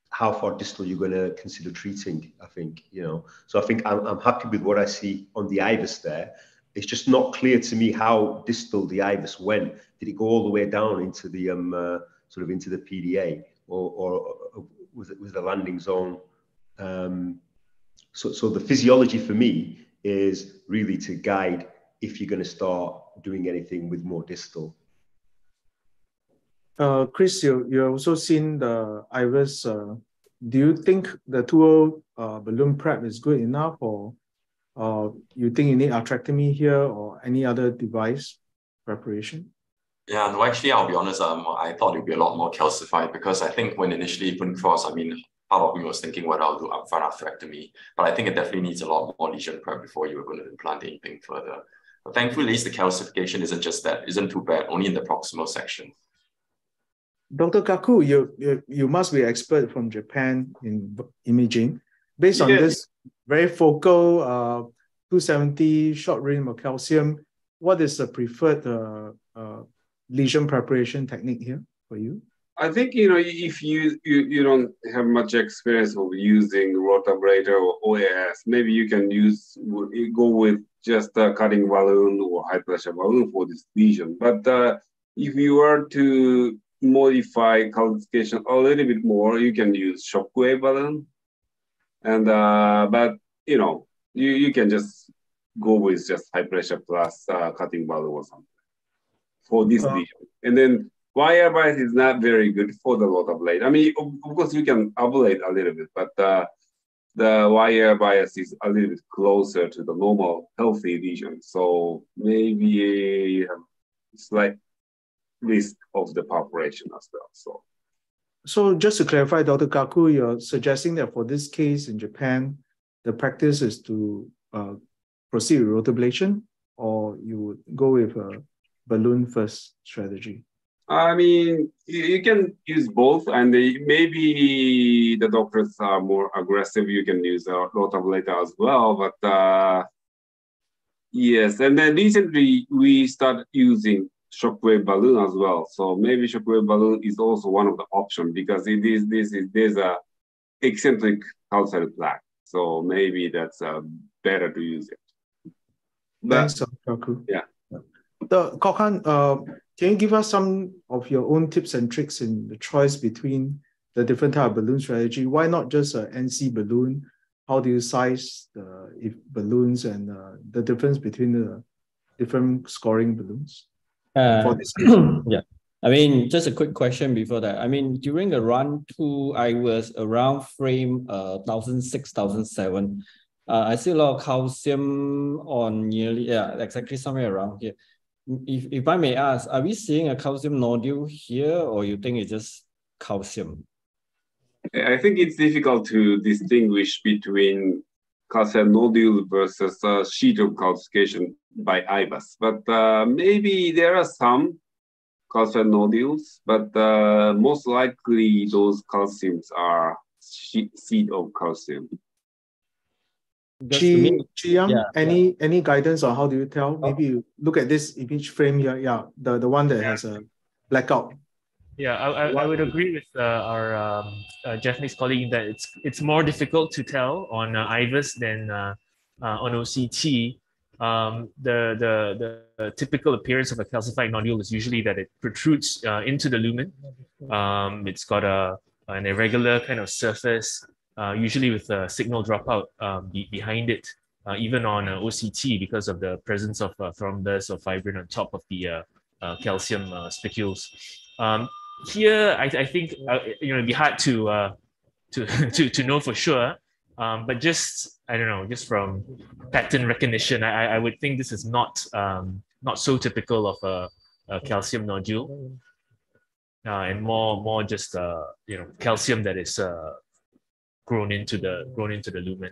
how far distal you're going to consider treating, I think, you know. So I think I'm, I'm happy with what I see on the IVUS there it's just not clear to me how distal the IVUS went. Did it go all the way down into the um, uh, sort of into the PDA, or, or, or was it was the landing zone? Um, so, so the physiology for me is really to guide if you're going to start doing anything with more distal. Uh, Chris, you you also seen the IVUS. Uh, do you think the tool uh, balloon prep is good enough, or uh, you think you need atherectomy here or any other device preparation? Yeah, no, actually, I'll be honest. Um, I thought it'd be a lot more calcified because I think when initially put cross, I mean, part of me was thinking what I'll do upfront atherectomy, but I think it definitely needs a lot more lesion prep before you were going to implant anything further. But thankfully, at least the calcification isn't just that, isn't too bad, only in the proximal section. Dr. Gaku, you, you, you must be expert from Japan in imaging. Based on this very focal uh, 270 short range of calcium, what is the preferred uh, uh, lesion preparation technique here for you? I think you know if you you, you don't have much experience of using rotablator or OAS, maybe you can use go with just a cutting balloon or high pressure balloon for this lesion. But uh, if you were to modify calcification a little bit more, you can use shockwave balloon. And uh, but you know you, you can just go with just high pressure plus uh, cutting balloon or something for this uh, lesion. And then wire bias is not very good for the rotablade. I mean, of, of, course you can ablate a little bit, but uh, the wire bias is a little bit closer to the normal healthy lesion. So maybe you have slight risk of the population as well. So, so just to clarify, Dr. Gaku, you're suggesting that for this case in Japan, the practice is to uh, proceed with rotablation, or you would go with a balloon first strategy? I mean, you can use both, and they, maybe the doctors are more aggressive. You can use a rotablator as well, but uh, yes. And then recently we started using shockwave balloon as well. So maybe shockwave balloon is also one of the options because it is this is there's a eccentric calcium plaque. So maybe that's uh, better to use it. But, Thanks, Gaku. Yeah. The Kok Han, uh, can you give us some of your own tips and tricks in the choice between the different type of balloon strategy? Why not just an NC balloon? How do you size the if balloons and uh, the difference between the different scoring balloons? Uh, for this yeah. I mean, just a quick question before that. I mean, during the run two, I was around frame uh, 1006, 1007. Uh, I see a lot of calcium on nearly, yeah, exactly somewhere around here. If, if I may ask, are we seeing a calcium nodule here or you think it's just calcium? I think it's difficult to distinguish between calcium nodule versus a sheet of calcification by IVUS. But uh, maybe there are some calcium nodules, but uh, most likely those calciums are seed of calcium. Chi, Chi yeah, any yeah. any guidance on how do you tell? Oh. Maybe you look at this image frame here. Yeah, the, the one that yeah. has a blackout. Yeah, I, I, I would agree with uh, our um, uh, Japanese colleague that it's it's more difficult to tell on uh, IVUS than uh, uh, on OCT um, the, the, the typical appearance of a calcified nodule is usually that it protrudes uh, into the lumen. Um, it's got a, an irregular kind of surface, uh, usually with a signal dropout um, be, behind it, uh, even on OCT because of the presence of uh, thrombus or fibrin on top of the uh, uh, calcium spicules. Um, here, I, I think you know it'd be hard to to, to to know for sure. Um, but just I don't know, just from pattern recognition, I, I would think this is not um, not so typical of a, a calcium nodule, uh, and more more just uh, you know calcium that is uh, grown into the grown into the lumen.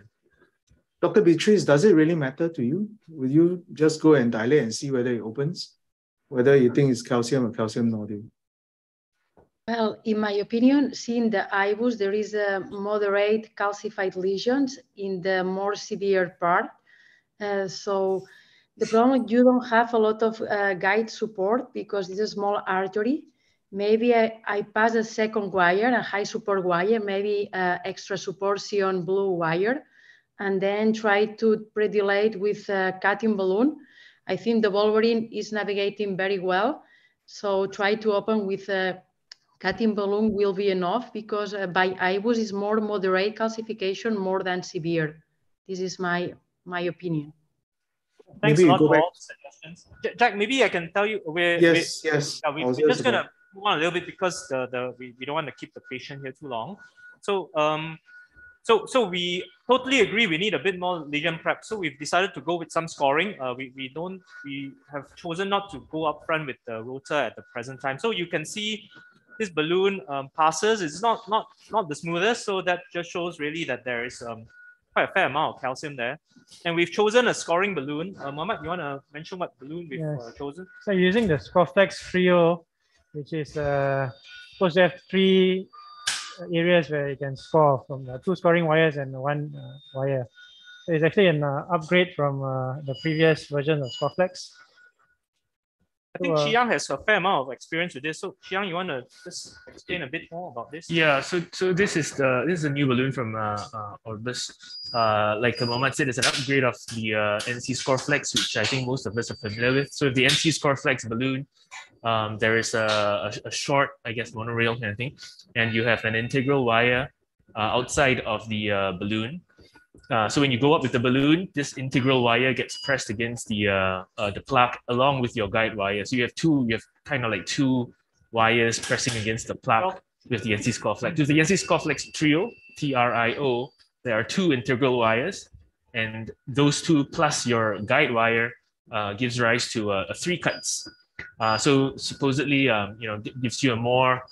Dr. Beatrice, does it really matter to you? Will you just go and dilate and see whether it opens, whether you think it's calcium or calcium nodule? Well, in my opinion, seeing the IVUS, there is a moderate calcified lesions in the more severe part. Uh, so the problem, you don't have a lot of uh, guide support because it's a small artery. Maybe I, I pass a second wire, a high support wire, maybe uh, extra support Sion blue wire, and then try to predilate with a cutting balloon. I think the Wolverine is navigating very well. So try to open with a cutting balloon will be enough because uh, by IVUS is more moderate calcification more than severe. This is my my opinion. Thanks maybe a lot for all the suggestions. Jack, maybe I can tell you we're yes, we, yes. Yeah, we, are just gonna move on a little bit because the, the we, we don't want to keep the patient here too long. So um so so we totally agree we need a bit more lesion prep. So we've decided to go with some scoring. Uh, we, we don't we have chosen not to go up front with the rotor at the present time. So you can see this balloon um, passes. It's not not not the smoothest, so that just shows really that there is um, quite a fair amount of calcium there. And we've chosen a scoring balloon. Uh, Muhammad, you want to mention what balloon we've yes. uh, chosen? So using the Scoreflex Trio, which is uh, supposed to have three areas where you can score from the two scoring wires and one uh, wire. So it's actually an uh, upgrade from uh, the previous version of Scoreflex. Think uh, Chee Yang has a fair amount of experience with this. So Chee Yang, you want to just explain a bit more about this? Yeah, so so this is the this is a new balloon from uh, uh Orbis. Uh, like Muhammad said, it's an upgrade of the uh, NC Scoreflex, which I think most of us are familiar with. So the NC Scoreflex balloon, um, there is a, a, a short, I guess, monorail kind of thing, and you have an integral wire uh, outside of the uh, balloon. Uh, so when you go up with the balloon, this integral wire gets pressed against the uh, uh, the plaque along with your guide wire. So you have two, you have kind of like two wires pressing against the plaque with the NC Scoreflex. With the NC Scoreflex Trio, T-R-I-O, there are two integral wires, and those two plus your guide wire uh, gives rise to a, a three cuts. Uh, so supposedly, um, you know, gives you a more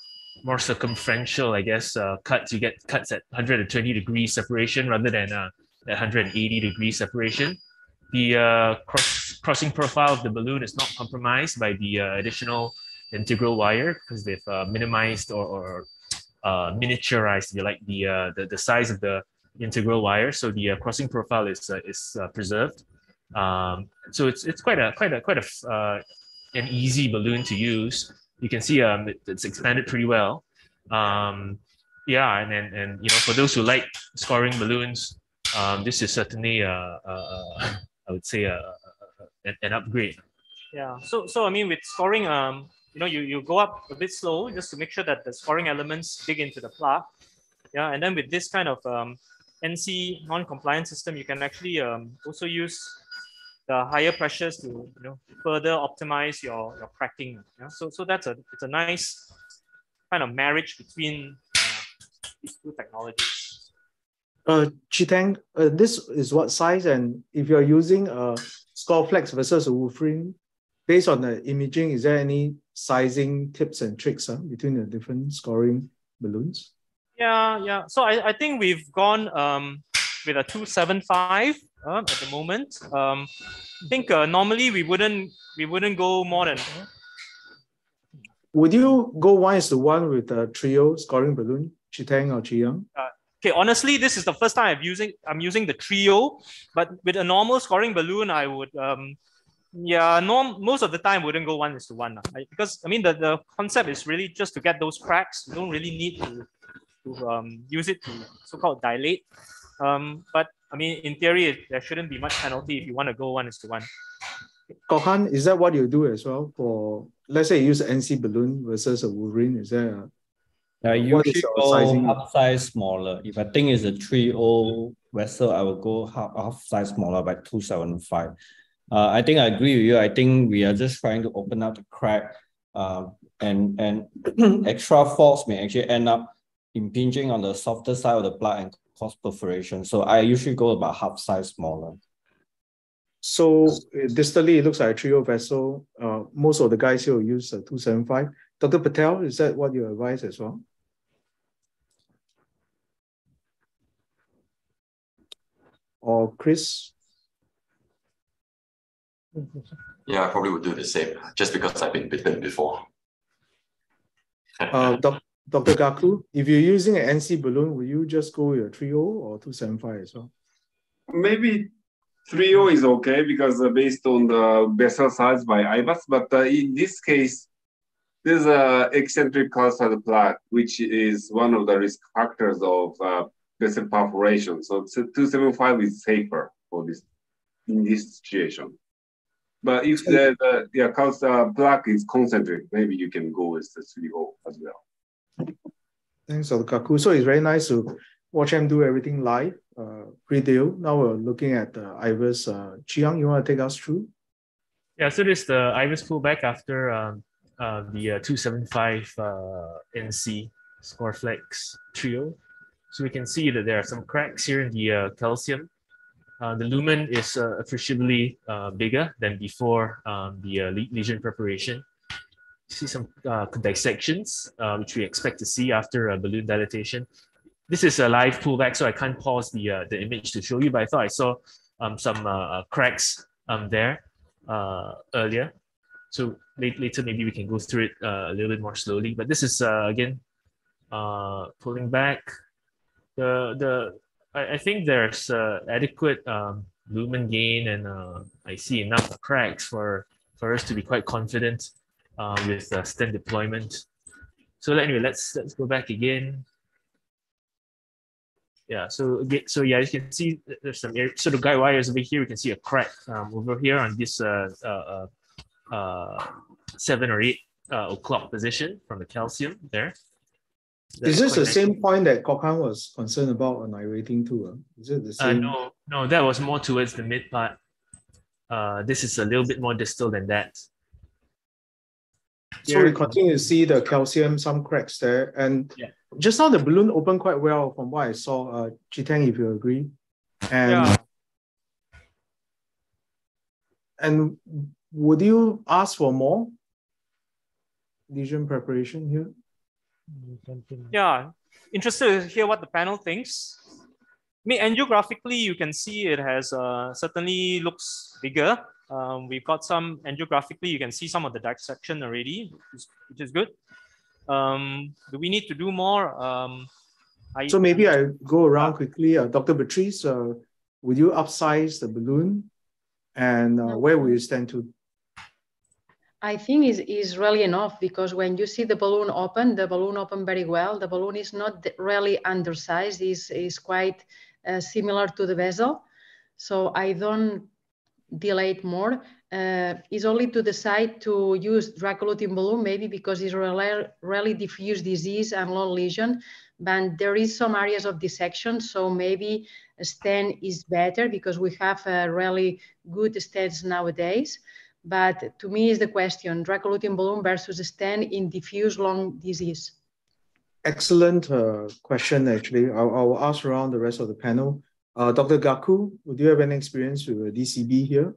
more circumferential, I guess, uh, cuts. You get cuts at 120 degrees separation rather than uh, 180 degree separation. The uh, cross, crossing profile of the balloon is not compromised by the uh, additional integral wire because they've uh, minimized or, or uh, miniaturized, like, the, uh, the the size of the integral wire. So the uh, crossing profile is is preserved. Um, so it's it's quite a quite a quite a uh, an easy balloon to use. You can see um, it, it's expanded pretty well. Um, yeah, and, and and you know for those who like scoring balloons, um, this is certainly a, a, a I would say a, a, an upgrade. Yeah. So so I mean with scoring, um, you know, you, you go up a bit slow just to make sure that the scoring elements dig into the plaque. Yeah, and then with this kind of um, NC non-compliant system, you can actually um, also use the higher pressures to you know further optimize your, your cracking. Yeah? So so that's a it's a nice kind of marriage between uh, these two technologies. Uh, Chee Tang, uh, this is what size? And if you're using a Scoreflex versus a Wolverine, based on the imaging, is there any sizing tips and tricks uh, between the different scoring balloons? Yeah, yeah. So I, I think we've gone um, with a 275 uh, at the moment. Um, I think uh, normally we wouldn't we wouldn't go more than Would you go one is to one with the trio scoring balloon, Chee Tang or Chee Yang? uh, okay honestly this is the first time i'm using i'm using the trio but with a normal scoring balloon i would um yeah norm most of the time wouldn't go one is to one. I- because i mean the, the concept is really just to get those cracks you don't really need to, to um, use it to so-called dilate um but i mean in theory it, there shouldn't be much penalty if you want to go one is to one Kok Han, is that what you do as well for, let's say you use an NC balloon versus a Wolverine? Is there a, I what is usually go sizing? half size smaller. If I think it's a 3.0 vessel, I will go half, half size smaller by 275. Uh, I think I agree with you. I think we are just trying to open up the crack uh, and, and extra force may actually end up impinging on the softer side of the plug and cause perforation. So I usually go about half size smaller. So uh, distally, it looks like a trio vessel. Uh, most of the guys here will use a 275. Dr. Patel, is that what you advise as well? Or Chris? Yeah, I probably would do the same just because I've been bitten before. Uh, doc, Dr. Gaku, if you're using an NC balloon, will you just go with a trio or 275 as well? Maybe 3.0 is okay because uh, based on the vessel size by IVUS, but uh, in this case, there's a eccentric cluster plaque, which is one of the risk factors of uh, vessel perforation. So 275 is safer for this in this situation. But if the, the, the cluster plaque is concentric, maybe you can go with the 3.0 as well. Thanks, Dr. Gaku. So it's very nice to watch him do everything live, uh, video. Now we're looking at uh, IVUS. Uh, Chee Yang, you want to take us through? Yeah, so this is the IVUS pullback after um, uh, the uh, 275 uh, NC Scoreflex trio. So we can see that there are some cracks here in the uh, calcium. Uh, the lumen is uh, appreciably uh, bigger than before um, the uh, le- lesion preparation. See some uh, dissections, which we expect to see after a balloon dilatation. This is a live pullback, so I can't pause the the image to show you, but I thought I saw um, some cracks um, there earlier. So late, later, maybe we can go through it a little bit more slowly. But this is again pulling back. The the I, I think there's uh, adequate um, lumen gain, and uh, I see enough cracks for for us to be quite confident uh, with uh, stent deployment. So anyway, let's let's go back again. Yeah, so so yeah, you can see there's some so the guide wires over here. You can see a crack um, over here on this uh, uh, uh, uh seven or eight uh, o'clock position from the calcium there. Is this the same point that Kok Han was concerned about on rating too? Uh? Is it the uh, same? no, no, that was more towards the mid part. Uh, this is a little bit more distal than that. So we continue to see the calcium, some cracks there. And yeah. just now the balloon opened quite well from what I saw. Uh, Chee Tang, if you agree. And, yeah. and would you ask for more lesion preparation here? Yeah, interested to hear what the panel thinks. I mean, angiographically, you can see it has uh, certainly looks bigger. Um, we've got some angiographically, you can see some of the dissection already, which is, which is good. Um, do we need to do more? Um, I, so maybe I go around quickly. Uh, Dr. Beatrice, uh, would you upsize the balloon? And uh, where will you stand to? I think is is really enough because when you see the balloon open, the balloon open very well. The balloon is not really undersized. is is quite uh, similar to the vessel. So I don't dilate more. Uh, is only to decide to use drug-eluting balloon, maybe because it's really, really diffuse disease and low lesion, but there is some areas of dissection, so maybe a stent is better because we have a really good stents nowadays. But to me is the question, drug-eluting balloon versus a stent in diffuse lung disease. Excellent uh, question, actually. I'll, I'll, ask around the rest of the panel. Uh, Dr. Gaku, would you have any experience with a DCB here?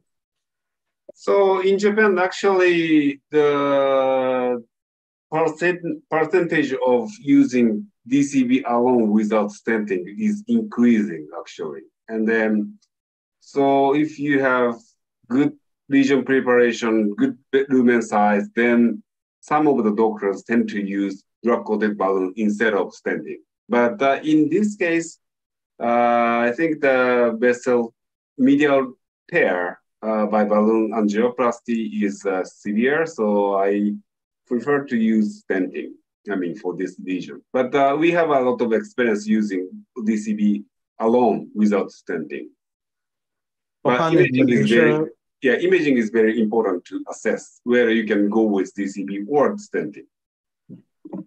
So in Japan, actually, the percent, percentage of using DCB alone without stenting is increasing, actually. And then, so if you have good lesion preparation, good lumen size, then some of the doctors tend to use drug-coated balloon instead of stenting. But uh, in this case, uh, I think the vessel medial tear uh, by balloon angioplasty is uh, severe, so I prefer to use stenting. I mean, for this lesion. But uh, we have a lot of experience using DCB alone without stenting. But imaging is very, yeah, imaging is very important to assess where you can go with DCB or stenting.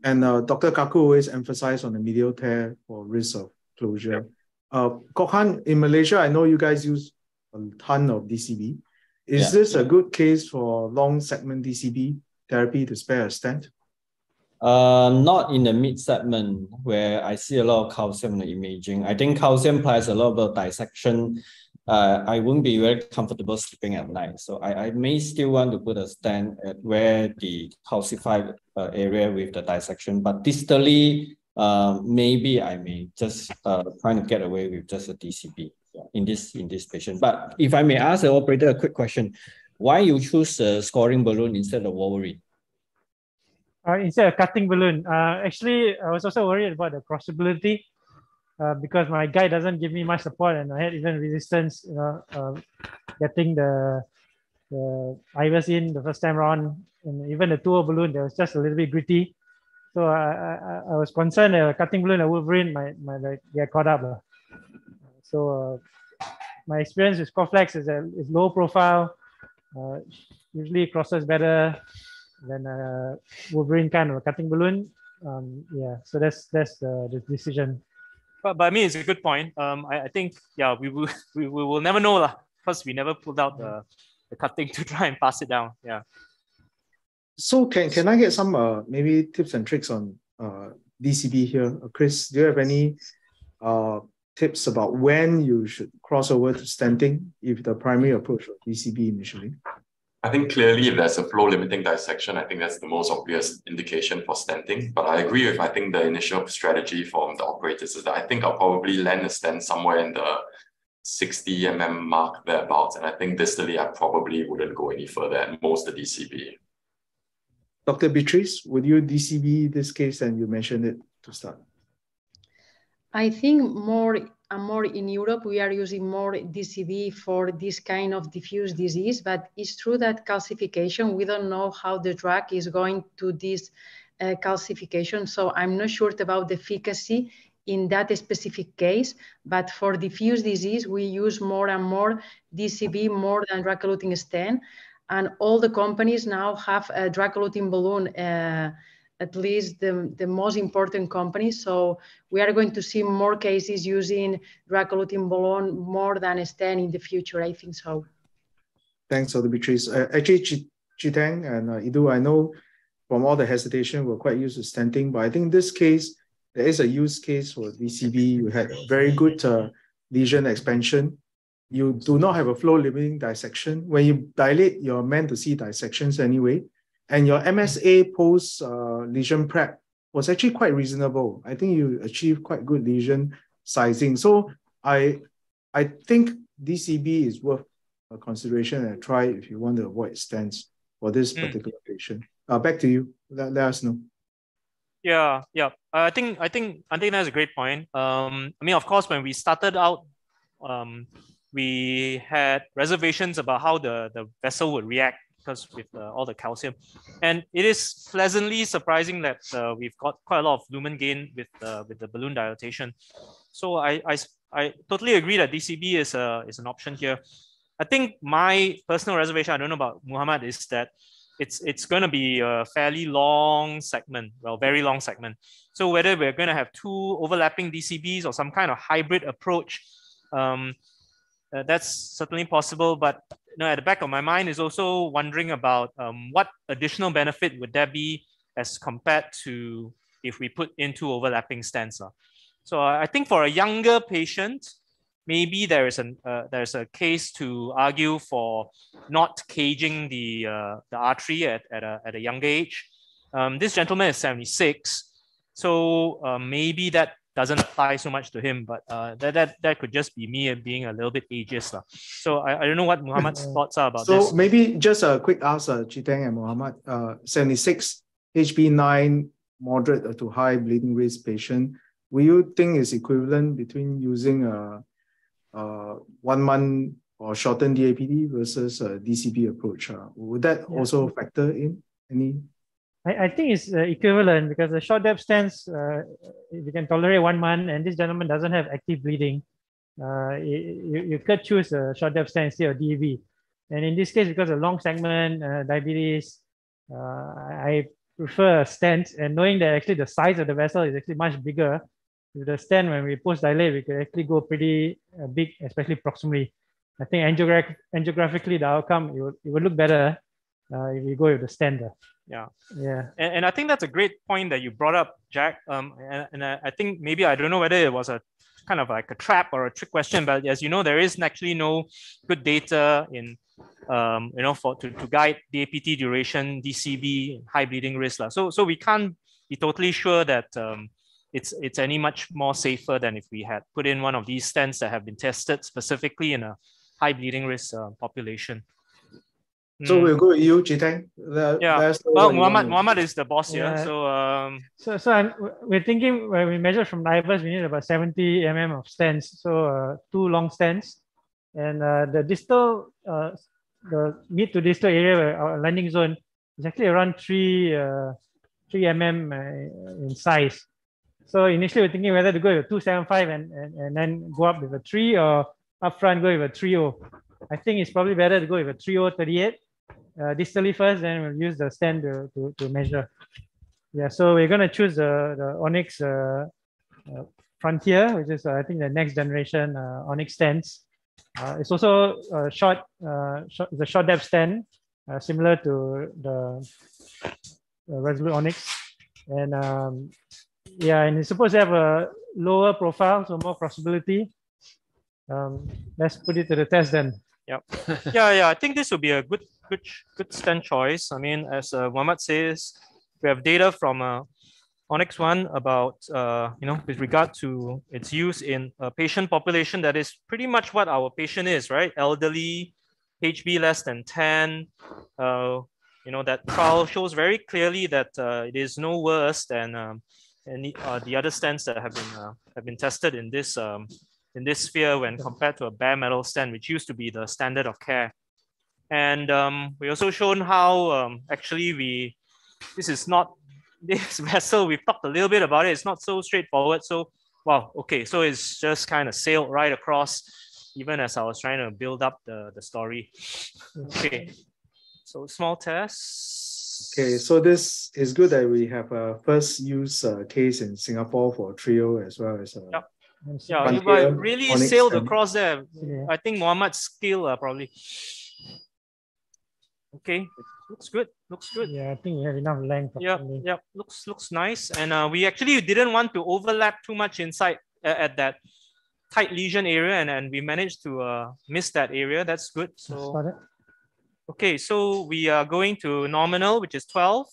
And uh, Dr. Gaku always emphasized on the medial tear for risk of closure. Uh, Kok Han, in Malaysia, I know you guys use a ton of DCB. Is yeah. this a good case for long segment DCB therapy to spare a stent? Uh, not in the mid segment where I see a lot of calcium imaging. I think calcium plays a lot of dissection uh, I won't be very comfortable sleeping at night. So I, I may still want to put a stent at where the calcified uh, area with the dissection, but distally, uh, maybe I may just uh, trying to get away with just a DCB in this in this patient. But if I may ask the operator a quick question, why you choose a scoring balloon instead of Wolverine? Uh, instead of cutting balloon, uh, actually, I was also worried about the crossability uh, because my guide doesn't give me much support and I had even resistance, you know, uh, getting the the IVUS in the first time around and even the tour balloon, there was just a little bit gritty. So I, I, I was concerned that cutting balloon and Wolverine might, might like, get caught up. Uh. So uh, my experience with Scoreflex is, that it's low profile, uh, usually crosses better than a Wolverine kind of a cutting balloon. Um, yeah, so that's that's the, the decision but, but I mean, it's a good point. Um, I, I think, yeah, we will, we, we will never know lah, because we never pulled out the, the cutting to try and pass it down. Yeah. So can, can I get some uh, maybe tips and tricks on uh, DCB here? Uh, Chris, do you have any uh, tips about when you should cross over to stenting if the primary approach was DCB initially? I think clearly if there's a flow limiting dissection, I think that's the most obvious indication for stenting. But I agree with, I think the initial strategy from the operators is that I think I'll probably land a stent somewhere in the 60 mm mark thereabouts. And I think distally, I probably wouldn't go any further at most the DCB. Dr. Beatrice, would you DCB this case and you mentioned it to start? I think more and more in Europe, we are using more DCB for this kind of diffuse disease, but it's true that calcification, we don't know how the drug is going to this uh, calcification. So I'm not sure about the efficacy in that specific case, but for diffuse disease, we use more and more DCB more than drug-eluting stent. And all the companies now have a drug-eluting balloon uh, at least the, the most important companies. So we are going to see more cases using drug-eluting balloon more than a stent in the future. I think so. Thanks, Dr. Beatrice. Uh, actually, Chee Tang and uh, Idu, I know from all the hesitation, we're quite used to stenting, but I think this case, there is a use case for DCB. You had very good uh, lesion expansion. You do not have a flow limiting dissection. When you dilate, you're meant to see dissections anyway. And your MSA post uh, lesion prep was actually quite reasonable. I think you achieved quite good lesion sizing. So I, I think DCB is worth a consideration and a try if you want to avoid stents for this mm. particular patient. Uh, back to you. Let, let us know. Yeah, yeah. I think I think I think that's a great point. Um, I mean, of course, when we started out, um, we had reservations about how the the vessel would react because with uh, all the calcium. And it is pleasantly surprising that uh, we've got quite a lot of lumen gain with, uh, with the balloon dilatation. So I, I, I totally agree that DCB is, a, is an option here. I think my personal reservation, I don't know about Muhammad, is that it's it's going to be a fairly long segment, well, very long segment. So whether we're going to have two overlapping DCBs or some kind of hybrid approach, um, uh, that's certainly possible. But you know, at the back of my mind is also wondering about um, what additional benefit would there be as compared to if we put into overlapping stents. So I think for a younger patient, maybe there is an uh, there's a case to argue for not caging the uh, the artery at, at, a, at a younger age. Um, this gentleman is 76, so uh, maybe that doesn't apply so much to him, but uh, that, that that could just be me being a little bit ageist. Uh. So I, I don't know what Muhammad's thoughts are about so this. So maybe just a quick answer, Chee Tang and Muhammad. Uh, 76 HB9 moderate to high bleeding risk patient. Will you think is equivalent between using a, a one month or shortened DAPT versus a DCB approach? Uh, would that yeah. also factor in any I, I think it's uh, equivalent because the short DAPT stents, uh, you can tolerate one month, and this gentleman doesn't have active bleeding. Uh, you, you could choose a short DAPT stent of DEB. And in this case, because of long segment uh, diabetes, uh, I prefer a stent. And knowing that actually the size of the vessel is actually much bigger, with the stent, when we post dilate, we could actually go pretty uh, big, especially proximally. I think angiograph angiographically, the outcome, it would, it would look better if we go with the stent. Yeah. Yeah. And, and I think that's a great point that you brought up, Jack. Um, and, and I, I think maybe I don't know whether it was a kind of like a trap or a trick question, but as you know, there is actually no good data in, um, you know, for to, to guide DAPT duration, DCB, high bleeding risk. So, so we can't be totally sure that um, it's, it's any much more safer than if we had put in one of these stents that have been tested specifically in a high bleeding risk uh, population. So mm. we'll go with you, Chee Tang. yeah. Well, Muhammad, Muhammad is the boss here. Yeah. So, um, so, so I'm, we're thinking when we measure from divers, we need about 70 mm of stents. So uh, two long stents. And uh, the distal, uh, the mid to distal area where our landing zone is actually around three, uh, three mm uh, in size. So initially we're thinking whether to go with a 275 and, and, and then go up with a three or upfront go with a 30. I think it's probably better to go with a 3038 uh, distally first, then we'll use the stent to, to, to measure. Yeah, so we're going to choose the, the Onyx uh, uh, Frontier, which is, uh, I think, the next generation uh, Onyx stents. Uh, it's also a short, short, the short DAPT stent, similar to the, Resolute Onyx. And um, yeah, and it's supposed to have a lower profile, so more crossability. Um, let's put it to the test then. Yeah, yeah, yeah. I think this would be a good good, good stent choice. I mean, as uh, Muhammad says, we have data from uh, Onyx One about, uh, you know, with regard to its use in a patient population that is pretty much what our patient is, right? Elderly, HB less than 10. Uh, you know, that trial shows very clearly that uh, it is no worse than um, any uh, the other stents that have been uh, have been tested in this um, in this sphere when compared to a bare metal stent, which used to be the standard of care. And um, we also shown how um, actually we this is not this vessel. We've talked a little bit about it. It's not so straightforward. So wow, okay, so it's just kind of sailed right across. Even as I was trying to build up the the story. Okay, so small test. Okay, so this is good that we have a first use uh, case in Singapore for trio as well as uh, Yep. Yeah, Frontier, if I really sailed across there, Yeah. I think Muhammad's skill uh, probably. Okay, looks good. Looks good. Yeah, I think we have enough length. Yeah, actually. yep. Looks looks nice. And uh, we actually didn't want to overlap too much inside uh, at that tight lesion area, and, and we managed to uh, miss that area. That's good. So okay, so we are going to nominal, which is 12.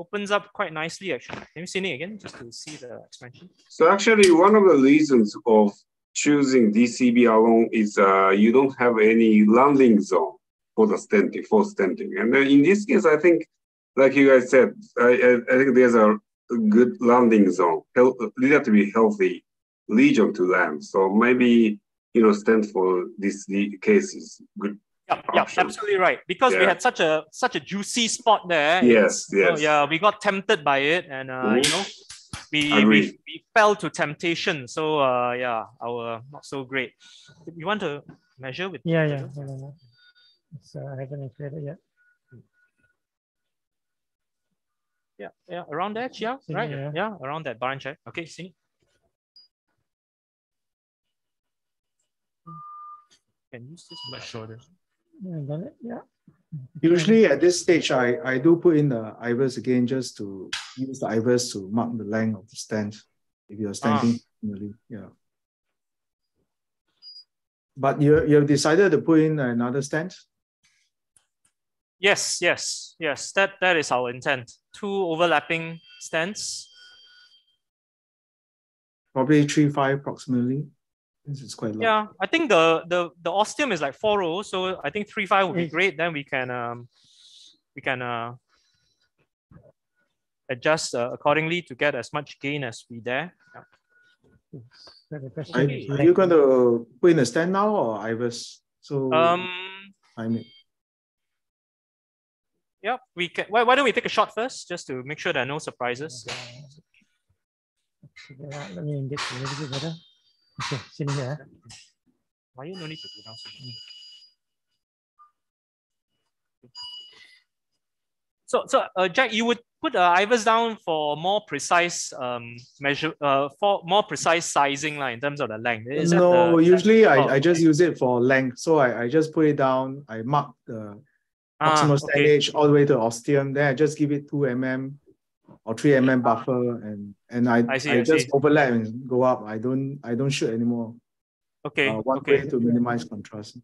Opens up quite nicely actually. Let me see it again just to see the expansion? So actually, one of the reasons of choosing DCB alone is uh, you don't have any landing zone for the stenting, for stenting. And in this case, I think, like you guys said, I, I, I think there's a good landing zone, health, relatively healthy lesion to land. So maybe, you know, stent for this the case is good. Yeah, yeah, absolutely right. Because we had such a such a juicy spot there. Yes, So, yes. yeah, we got tempted by it, and uh, you know, we, we we fell to temptation. So uh, yeah, our not so great. You want to measure with? Yeah, yeah. Uh, I haven't included yet. Yeah, yeah, around that, yeah, Sini, right, yeah. yeah, around that branch, right? Okay, see. Can use this much shorter. Yeah, got it. Yeah. Usually at this stage, I, I do put in the IVUS again just to use the IVUS to mark the length of the stand if you're standing manually, yeah. But you, you've decided to put in another stand? Yes, yes, yes. That that is our intent. Two overlapping stands. Probably three, five approximately. This is quite long. Yeah, I think the the the ostium is like four rows, so I think three five would be great. Then we can um we can uh adjust uh, accordingly to get as much gain as we dare. Yeah. So Are, question are you going to put in a stand now or IVUS? So Um. I mean, Yep. We can. Why, why don't we take a shot first, just to make sure there are no surprises? Yeah, let me engage a little bit better. Okay, sitting here. Why you no need to do now? So, so uh, Jack, you would put uh, IVUS down for more precise um measure, uh, for more precise sizing, like in terms of the length. Is that no, the- usually I, oh, I just use it for length. So I, I just put it down, I mark the Ah, proximal okay. standage all the way to ostium. Then I just give it 2 mm or 3 mm buffer and and I, I see, I I just see. overlap and go up. I don't I don't shoot anymore. Okay. Uh, one okay. way to minimize contrast.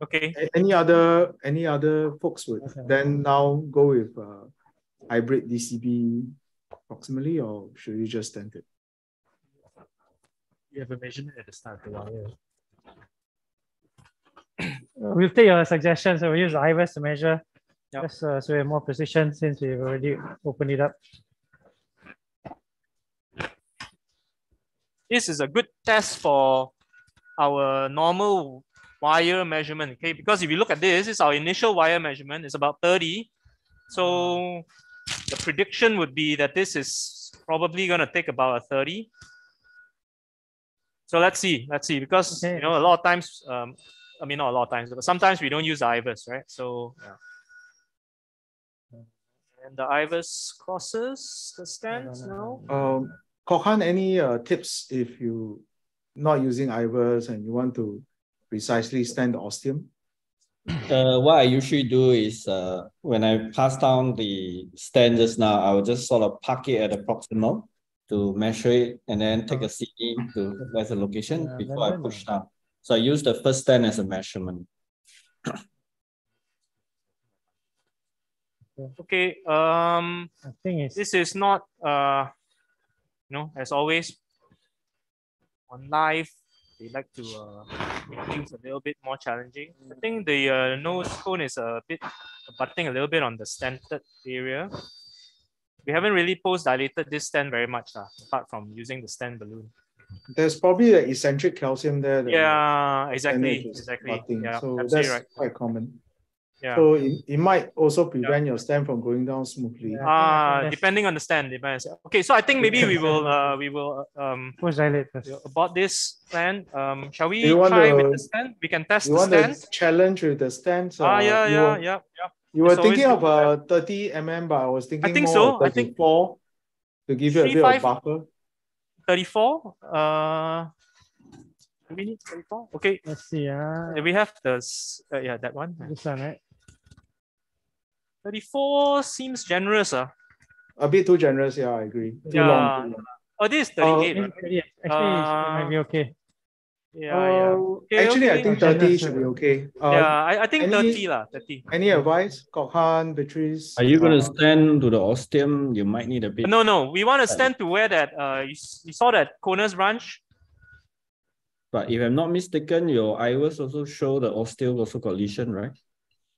Okay. A- Any other any other folks would then now go with uh, hybrid DCB approximately, or should you just stand it? You have a measurement at the start of the wire. Uh, We'll take your suggestions. So we'll use the IVUS to measure. Yep. Just uh, so we have more precision since we've already opened it up. this is a good test for our normal wire measurement, okay? Because if you look at this, it's our initial wire measurement, it's about 30. So the prediction would be that this is probably gonna take about a 30. So let's see, let's see, because you know, a lot of times, um, I mean, not a lot of times, but sometimes we don't use the IVUS, right? So, yeah. And the IVUS crosses the stands now. Um, Kok Han, any uh, tips if you not using IVUS and you want to precisely stand the ostium? Uh, what I usually do is uh, when I pass down the stand just now, I will just sort of park it at the proximal to measure it and then take a CD to where's the location Yeah, before I push down. So I use the first stand as a measurement. Okay, um, I think this is not, uh, you know, as always, on live, they like to uh, make things a little bit more challenging. I think the uh, nose cone is a bit abutting a little bit on the standard area. we haven't really post dilated this stand very much, uh, apart from using the stand balloon. There's probably an eccentric calcium there. that Yeah, exactly, exactly. nothing. Yeah, so that's right. quite common. Yeah. So it, it might also prevent your stem from going down smoothly. Ah, depending on the stand, depends. Okay, so I think maybe we will uh we will uh, um Post dilate first. about this stand. Um, shall we Do you try with the stand? We can test You the want stand. to challenge with the stands? Ah, uh, yeah, you yeah, yeah, yeah. You were It's always thinking of good uh, 30 mm, but I was thinking I think more so. of I think- 34 to give you a bit five- of buffer. 34. Uh, do we need 34? Okay. Let's see. Uh, We have the s- uh, yeah that one. this one, right? 34 seems generous. Uh. A bit too generous, yeah, I agree. Too Yeah. long. too long. Oh, this is Uh, 38. right? Actually, it might be okay. Yeah, yeah. Uh, Okay, actually, I think 30 should be okay. Uh, yeah, I, I think any- 30 lah, 30. Any advice? Kok Han, Beatrice? Are you going uh, to stand to the ostium? You might need a bit. No, no, we want to stand to where that uh you, you saw that Conus branch. But if I'm not mistaken, your iris also show the ostium also got lesion, right?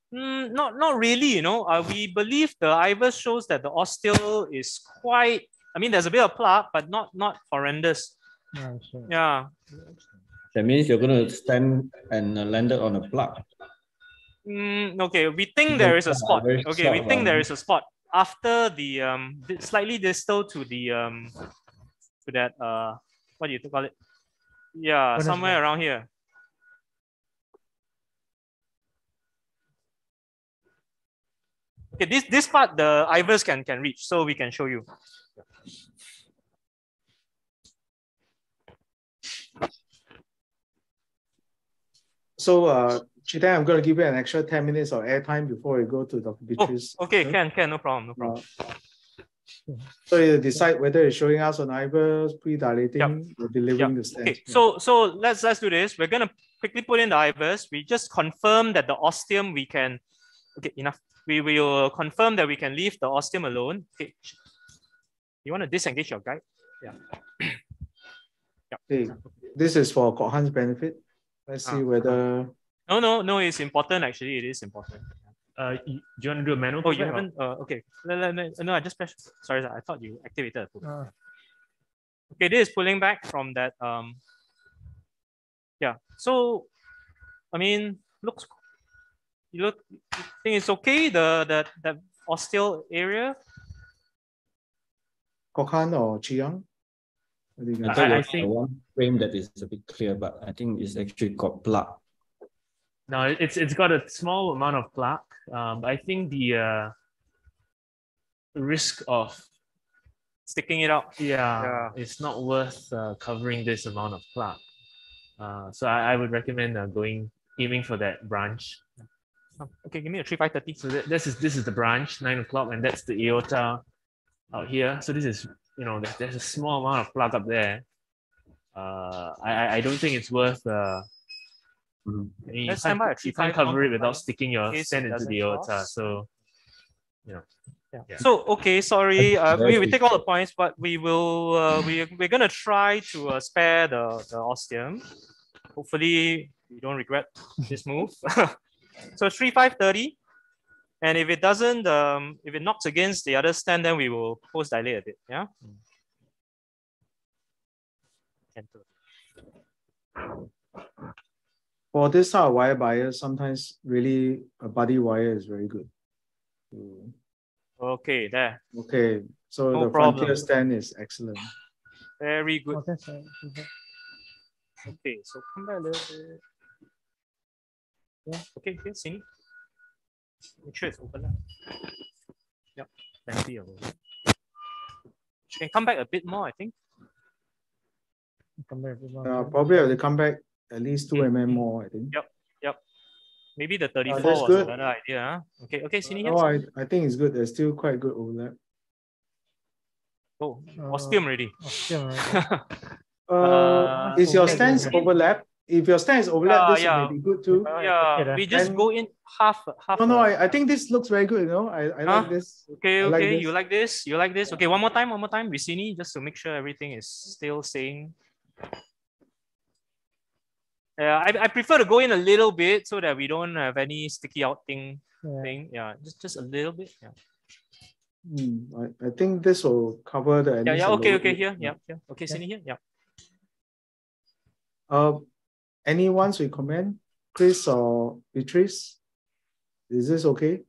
Mm, not not really, you know. Uh, we believe the IVUS shows that the ostial is quite. I mean, there's a bit of plaque, but not not horrendous. Yeah, sure. Yeah. That means you're going to stand and uh, landed on a plug. Mm, okay, we think there is a spot. Okay, we think there is a spot after the um slightly distal to the um to that uh what do you call it? Yeah, Conus somewhere around here. Okay, this this part the IVUS can can reach, so we can show you. So, uh, I'm going to give you an extra 10 minutes of airtime before we go to Dr. Beatrice. Oh, Okay, can can no problem, no problem. So you decide whether it's showing us on IVUS, pre-dilating, or delivering the stent. Okay, so so let's let's do this. We're gonna quickly put in the IVUS. We just confirm that the ostium we can. Okay, enough. We will confirm that we can leave the ostium alone. Okay. You want to disengage your guide? Yeah. Okay, this is for Kok Han's benefit. Let's see Ah. whether No, no, no. It's important. Actually, it is important. Uh, you, do you want to do a manual? Oh, you or- haven't. Uh, okay. No, no, no, no, I just pressed. Sorry, I thought you activated. the pullback. Uh, Okay, this is pulling back from that. Um. Yeah. So, I mean, looks. You look. You think it's okay? The the that ostial area. Kok Han or Chee Yang? What do you I, I you think? Had one frame that is a bit clear, but I think it's actually got plug. No, it's it's got a small amount of plaque. Um, I think the uh, risk of Sticking it out. yeah, Yeah. it's not worth uh, covering this amount of plaque. Uh, so I, I would recommend uh, going aiming for that branch. Okay, give me a three five thirty. So that, this is this is the branch nine o'clock, and that's the aorta out here. So this is you know there's, there's a small amount of plaque up there. Uh, I I- I don't think it's worth. Uh, I mean, you Let's can't, stand by a you can't cover it without sticking your case it into the aorta. cross. So you know. Yeah. Yeah. So okay, sorry. Uh, we, we take all the points, but we will. Uh, we we're gonna try to uh, spare the the ostium. Hopefully, you don't regret this move. so three five thirty, and if it doesn't, um, if it knocks against the other stand, then we will post dilate a bit. Yeah. Enter. For this type of wire bias, sometimes really a body wire is very good. Mm, Okay, there. Okay, so No the problem. frontier stand is excellent. Very good. oh, that's, okay. Okay, so come back a little bit. Yeah, okay, okay, see. Make sure it's open up. Yep, plenty of room. You can come back a bit more, I think. Come back Uh, probably have to come back at least two mm more, I think. Yep, yep. Maybe the 34 that's was good. a better idea. Huh? Okay, okay, Sini No. I, I think it's good. There's still quite good overlap. Oh, Uh, ostium already. ostium, right? Uh, Uh, is your stance okay. overlap? If your stance overlap, Yeah, this yeah. may be good too. yeah, okay, we just then- go in half, half. No, no, I, I think this looks very good, you know. I, I Huh? like this. Okay, I like okay, this. you like this, you like this. Okay, one more time, one more time, Vicini, just to make sure everything is still staying. Yeah, I, I prefer to go in a little bit so that we don't have any sticky out thing. Yeah. thing. Yeah, just just a little bit. Yeah. Hmm, I, I think this will cover the. Yeah, yeah, okay, okay, here, yeah, yeah. Okay, yeah. Cindy here, yeah. Uh, anyone's recommend, Chris or Beatrice? Is this okay?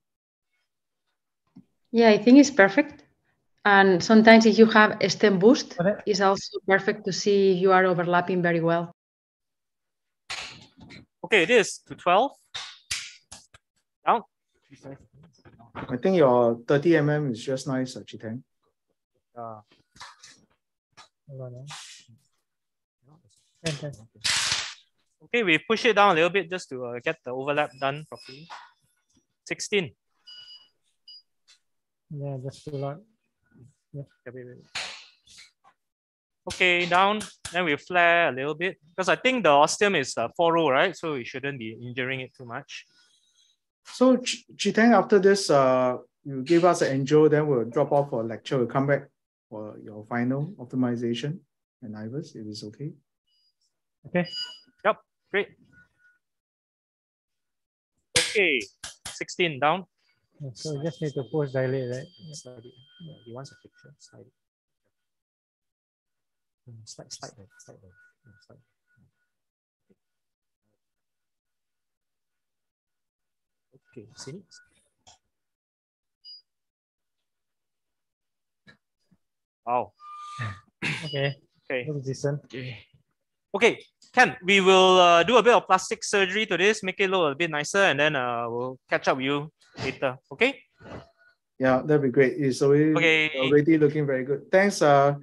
Yeah, I think it's perfect. And sometimes if you have a stem boost, it's also perfect to see you are overlapping very well. Okay, it is to 12. Down. I think your 30 mm is just nice, Chee Tang. Uh, Okay, we push it down a little bit just to uh, get the overlap done properly. 16. Yeah, just too lot. Yeah. Okay, down. Then we flare a little bit because I think the ostium is uh, 4 row, right? So we shouldn't be injuring it too much. So Ch Chee Tang, after this, uh, you give us an angio, then we'll drop off for lecture. We'll come back for your final optimization and IVUS, if it's okay. Okay. Yep, great. Okay, 16 down. So we just need to post dilate, right? Slide it. Yeah, he wants a picture. Slide it. Slide, slide, slide, slide. slide. Okay, see? Wow. okay. Okay. Looks decent. Okay. Okay, Ken, we will uh, do a bit of plastic surgery to this, make it look a bit nicer, and then uh, we'll catch up with you later. Okay? Yeah, that'd be great. It's already, okay. already looking very good. Thanks, uh,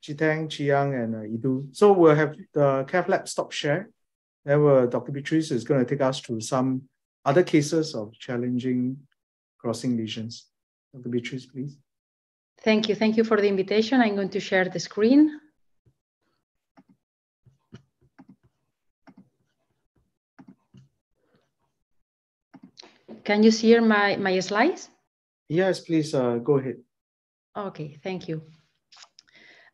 Chee Tang, Chiang, and uh, Idu. So we'll have the cath lab stop share. Then we'll, Dr. Beatrice is going to take us through some other cases of challenging crossing lesions. Dr. Beatrice, please. Thank you. Thank you for the invitation. I'm going to share the screen. Can you see my, my slides? Yes, please uh, go ahead. Okay, thank you.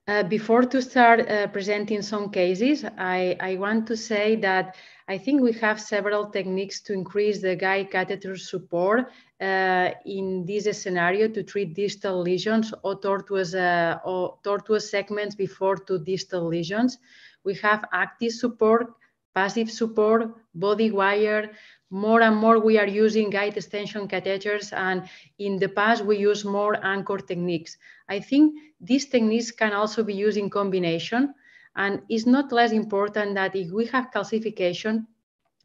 Uh, before to start uh, presenting some cases, I, I want to say that I think we have several techniques to increase the guide catheter support uh, in this scenario to treat distal lesions or tortuous, uh, or tortuous segments before to distal lesions. We have active support, passive support, body wire, more and more we are using guide extension catheters and in the past we use more anchor techniques. I think these techniques can also be used in combination and it's not less important that if we have calcification,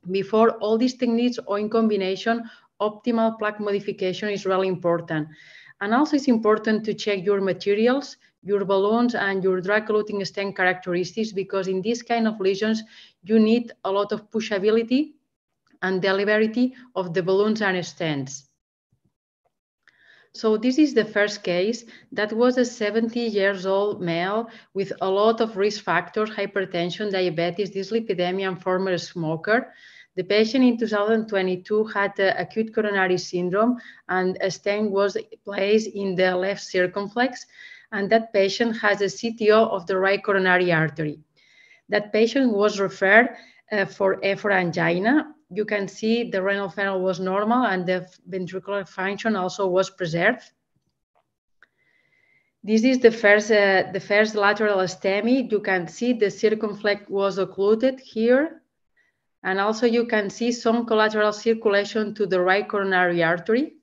before all these techniques or in combination, optimal plaque modification is really important. And also it's important to check your materials, your balloons and your drug eluting stent characteristics because in this kind of lesions, you need a lot of pushability and delivery of the balloons and stents. So this is the first case. That was a 70 years old male with a lot of risk factors, hypertension, diabetes, dyslipidemia, and former smoker. The patient in 2022 had acute coronary syndrome and a stent was placed in the left circumflex. And that patient has a CTO of the right coronary artery. That patient was referred uh, for, uh, for angina you can see the renal phenol was normal and the ventricular function also was preserved. This is the first, uh, the first lateral STEMI. You can see the circumflex was occluded here. And also you can see some collateral circulation to the right coronary artery.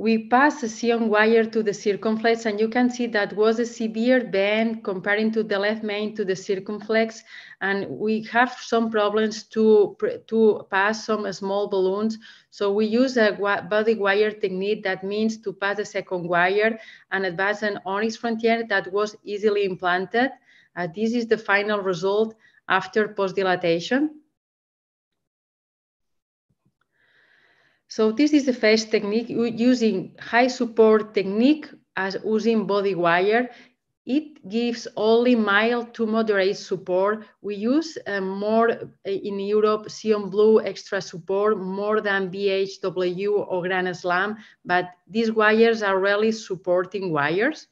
We pass a Sion wire to the circumflex and you can see that was a severe bend comparing to the left main to the circumflex and we have some problems to, to pass some small balloons. So we use a body wire technique that means to pass a second wire and advance an onyx frontier that was easily implanted. Uh, this is the final result after post-dilatation. So this is the first technique using high support technique as using body wire. It gives only mild to moderate support. We use uh, more uh, in Europe, Sion Blue extra support more than BHW or Grand Slam, but these wires are really supporting wires.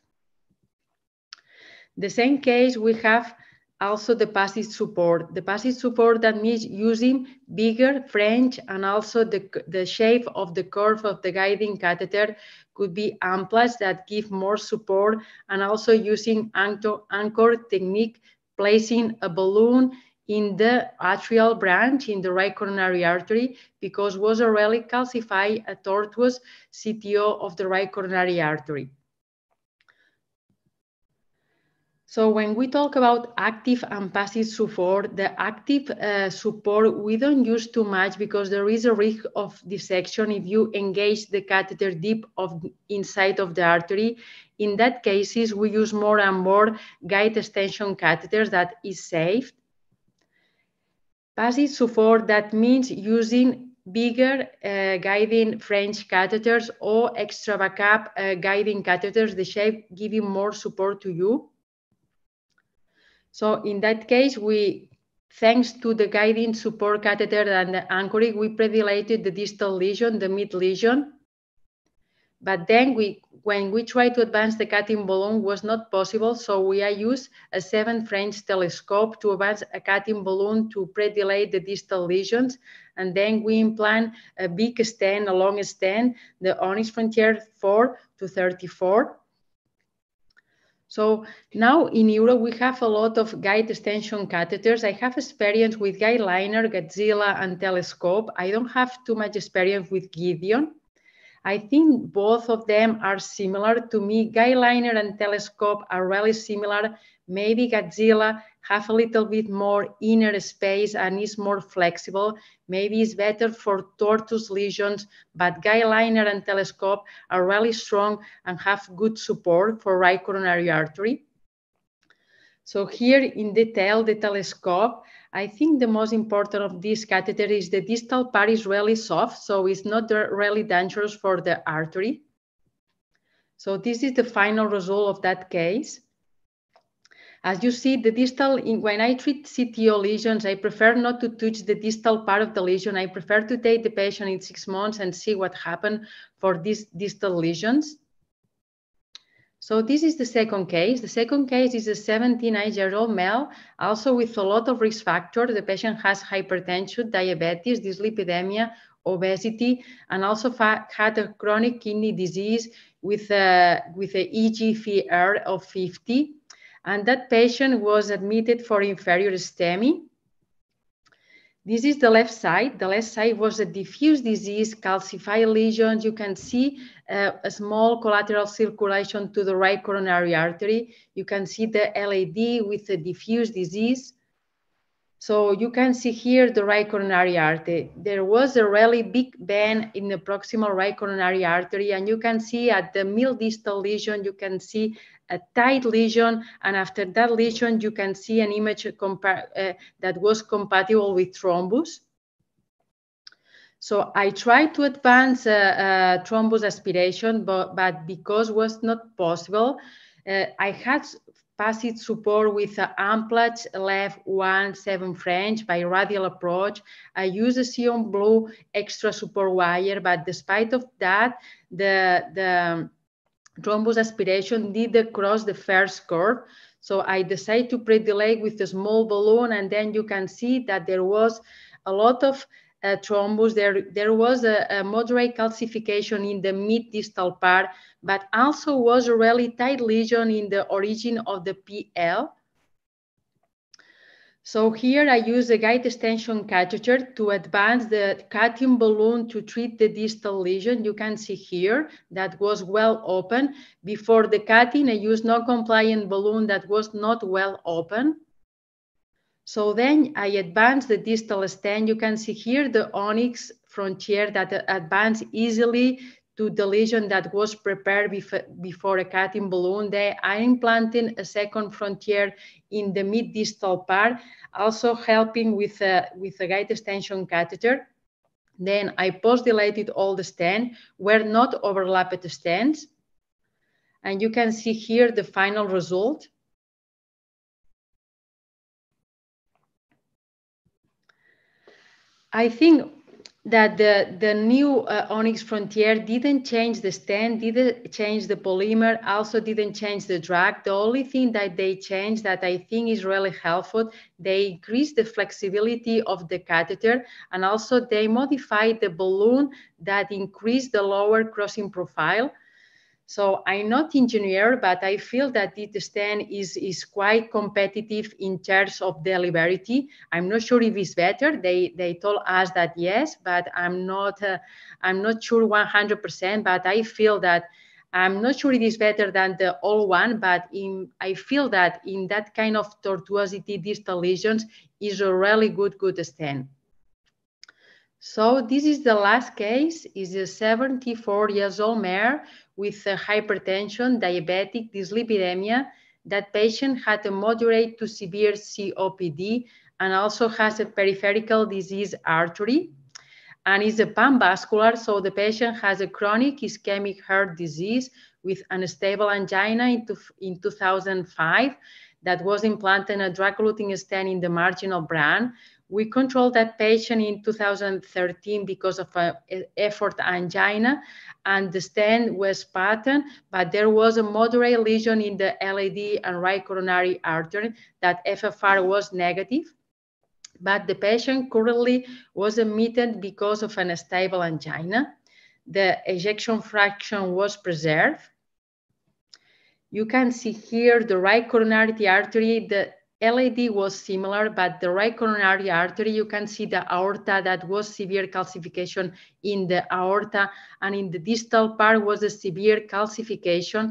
The same case, we have also the passive support. The passive support that means using bigger French and also the, the shape of the curve of the guiding catheter could be Amplatz that give more support and also using anchor, anchor technique, placing a balloon in the atrial branch in the right coronary artery because was already calcified a tortuous CTO of the right coronary artery. So when we talk about active and passive support, the active uh, support we don't use too much because there is a risk of dissection if you engage the catheter deep of inside of the artery. In that cases, we use more and more guide extension catheters that is safe. Passive support, that means using bigger uh, guiding French catheters or extra backup uh, guiding catheters, the shape giving more support to you. So in that case, we, thanks to the guiding support catheter and the anchoring, we predilated the distal lesion, the mid lesion. But then we, when we tried to advance the cutting balloon was not possible. So we used a seven French telescope to advance a cutting balloon to predilate the distal lesions. And then we implant a big stent, a long stent, the Onyx Frontier 4 to 34 so now in Europe, we have a lot of guide extension catheters. I have experience with GuideLiner, Guidezilla, and Telescope. I don't have too much experience with Guidion. I think both of them are similar to me. GuideLiner and Telescope are really similar. Maybe Godzilla have a little bit more inner space and is more flexible. Maybe it's better for tortuous lesions, but GuideLiner and telescope are really strong and have good support for right coronary artery. So here in detail, the telescope, I think the most important of this catheter is the distal part is really soft, so it's not really dangerous for the artery. So this is the final result of that case. As you see, the distal, when I treat CTO lesions, I prefer not to touch the distal part of the lesion. I prefer to take the patient in six months and see what happened for these distal lesions. So this is the second case. The second case is a 79-year-old male, also with a lot of risk factors. The patient has hypertension, diabetes, dyslipidemia, obesity, and also had a chronic kidney disease with a, with a EGFR of 50 and that patient was admitted for inferior STEMI. This is the left side. The left side was a diffuse disease, calcified lesions. You can see uh, a small collateral circulation to the right coronary artery. You can see the LAD with a diffuse disease. So you can see here the right coronary artery. There was a really big bend in the proximal right coronary artery, and you can see at the mid distal lesion, you can see a tight lesion, and after that lesion, you can see an image uh, that was compatible with thrombus. So I tried to advance uh, uh, thrombus aspiration, but, but because was not possible, uh, I had passive support with Amplatz left one seven French by radial approach. I use a Sion blue extra support wire, but despite of that, the, the thrombus aspiration did cross the first curve. So I decided to predilate with a small balloon, and then you can see that there was a lot of uh, thrombus. There, there was a, a, moderate calcification in the mid distal part, but also was a really tight lesion in the origin of the PL. So here I use a guide extension catheter to advance the cutting balloon to treat the distal lesion. You can see here that was well open. Before the cutting, I used non-compliant balloon that was not well open. So then I advance the distal stent. You can see here the onyx frontier that advanced easily to the lesion that was prepared before, a cutting balloon. They are implanting a second frontier in the mid-distal part, also helping with a, with a guide extension catheter. Then I post-dilated all the stents, were not overlapped stents. And you can see here the final result. I think that the, the new uh, Onyx Frontier didn't change the stand, didn't change the polymer, also didn't change the drag. The only thing that they changed that I think is really helpful, they increased the flexibility of the catheter and also they modified the balloon that increased the lower crossing profile. So I'm not engineer, but I feel that this stand is, is quite competitive in terms of delivery. I'm not sure if it's better. They, they told us that yes, but I'm not, uh, I'm not sure 100%, but I feel that I'm not sure it is better than the old one, but in, I feel that in that kind of tortuosity distal lesions is a really good, good stand. So this is the last case, is a 74 years old mare with hypertension, diabetic, dyslipidemia. That patient had a moderate to severe COPD and also has a peripheral disease artery and is a panvascular. So the patient has a chronic ischemic heart disease with unstable angina in, in 2005 that was implanted a drug-eluting stent in the marginal brain we controlled that patient in 2013 because of an uh, effort angina and the stent was patent, but there was a moderate lesion in the LAD and right coronary artery that FFR was negative. But the patient currently was admitted because of an stable angina. The ejection fraction was preserved. You can see here the right coronary artery, the LAD was similar, but the right coronary artery, you can see the aorta that was severe calcification in the aorta and in the distal part was a severe calcification.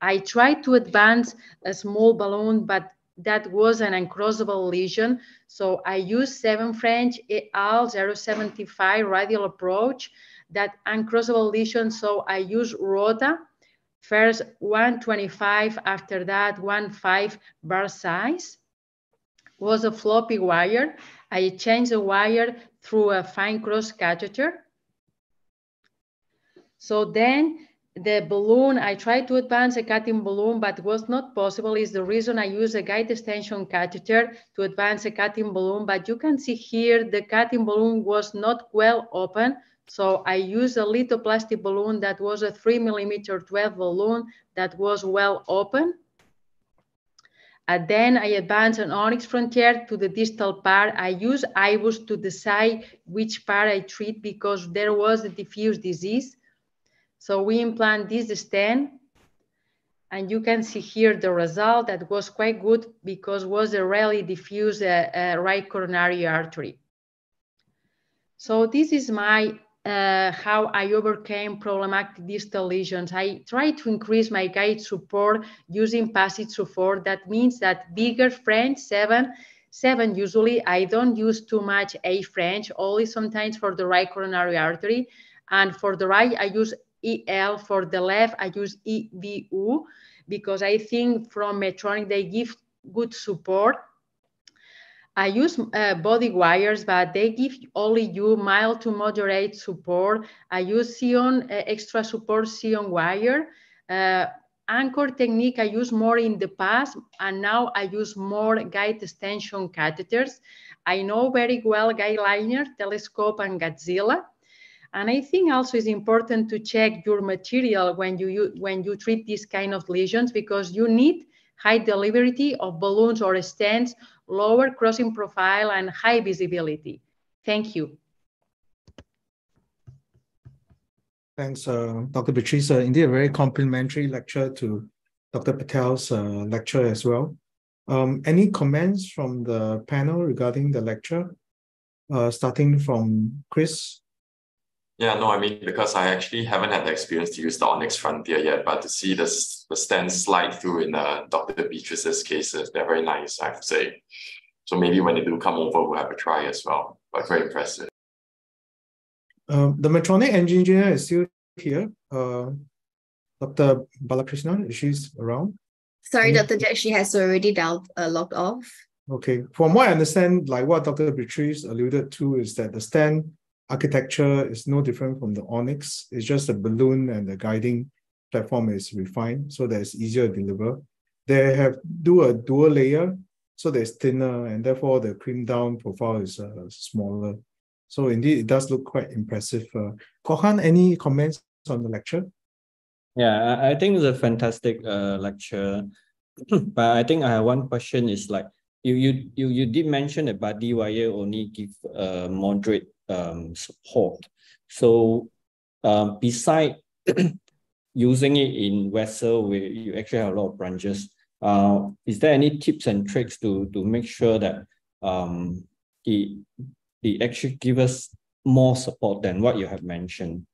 I tried to advance a small balloon, but that was an uncrossable lesion. So I used 7 French al 075 radial approach, that uncrossable lesion. So I used ROTA, first 125, after that 1.5 burr size was a floppy wire. I changed the wire through a Finecross catheter. So then the balloon, I tried to advance a cutting balloon, but was not possible is the reason I use a guide extension catheter to advance a cutting balloon. But you can see here, the cutting balloon was not well open. So I used a little plastic balloon that was a three millimeter 12 balloon that was well open. And then I advance an onyx frontier to the distal part. I use IVUS to decide which part I treat because there was a diffuse disease. So we implant this stent and you can see here the result that was quite good because was a really diffuse uh, uh, right coronary artery. So this is my uh, how I overcame problematic distal lesions. I try to increase my guide support using passive support. That means that bigger French, seven, seven usually. I don't use too much A French, only sometimes for the right coronary artery. And for the right, I use EL. For the left, I use EBU because I think from Medtronic, they give good support I use uh, body wires, but they give only you mild to moderate support. I use Sion uh, extra support Sion wire. Uh, anchor technique I use more in the past, and now I use more guide extension catheters. I know very well guide liner, telescope, and Guidezilla. And I think also it's important to check your material when you, you when you treat these kind of lesions because you need high delivery of balloons or stents lower crossing profile, and high visibility. Thank you. Thanks, uh, Dr. Beatrice. Uh, indeed, a very complimentary lecture to Dr. Patel's uh, lecture as well. Um, any comments from the panel regarding the lecture? Uh, starting from Chris. Yeah, no, I mean, because I actually haven't had the experience to use the Onyx Frontier yet, but to see the, the stand slide through in uh, Dr. Beatrice's cases, they're very nice, I have to say. So maybe when they do come over, we'll have a try as well, but very impressive. Um, the Medtronic engineer is still here. Uh, Dr. Balakrishnan, she's around. Sorry, Dr. Jack, she has already dialed, uh, logged off. Okay. From what I understand, like what Dr. Beatrice alluded to is that the stand architecture is no different from the Onyx. It's just the balloon and the guiding platform is refined so that it's easier to deliver. They have do a dual layer, so that it's thinner and therefore the cream down profile is uh, smaller. So indeed, it does look quite impressive. Uh, Kok Han, any comments on the lecture? Yeah, I, think it's a fantastic uh, lecture. but I think I have one question is like, you, you, you, you did mention that body wire only give uh, moderate um, support. So um, beside using it in vessel where you actually have a lot of branches, uh, is there any tips and tricks to, to make sure that um, it, it actually give us more support than what you have mentioned?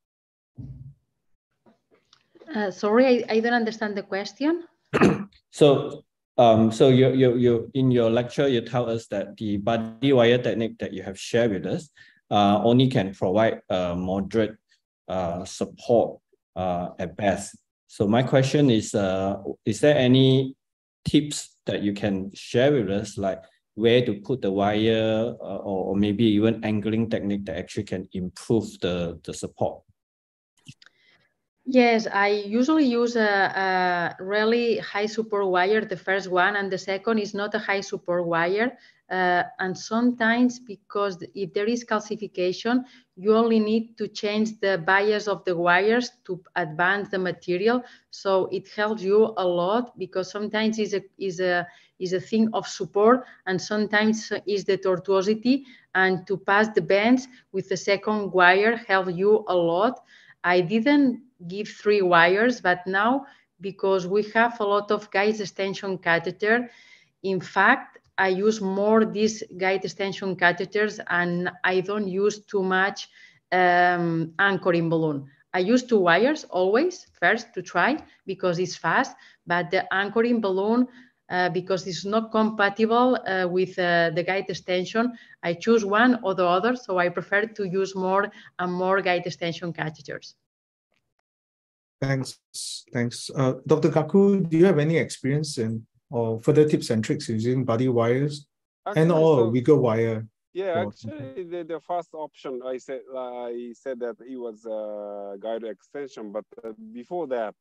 Uh, sorry, I, I don't understand the question. so um, so you, you, you, in your lecture, you tell us that the body wire technique that you have shared with us uh, only can provide uh, moderate uh, support uh, at best. So my question is, uh, is there any tips that you can share with us, like where to put the wire uh, or, or maybe even angling technique that actually can improve the, the support? Yes, I usually use a, a, really high support wire, the first one, and the second is not a high support wire. Uh, and sometimes because if there is calcification, you only need to change the bias of the wires to advance the material. So it helps you a lot because sometimes is a, is a, is a thing of support and sometimes is the tortuosity and to pass the bends with the second wire help you a lot. I didn't give three wires, but now because we have a lot of guide extension catheter, in fact, I use more these guide extension catheters and I don't use too much um, anchoring balloon. I use two wires always first to try because it's fast, but the anchoring balloon, uh, because it's not compatible uh, with uh, the guide extension, I choose one or the other. So I prefer to use more and more guide extension catheters. Thanks, thanks. Uh, Dr. Gaku, do you have any experience in or further tips and tricks using body wires actually, and or so, wiggle wire? Yeah, actually, the, the first option I said I said that it was a guide extension, but uh, before that,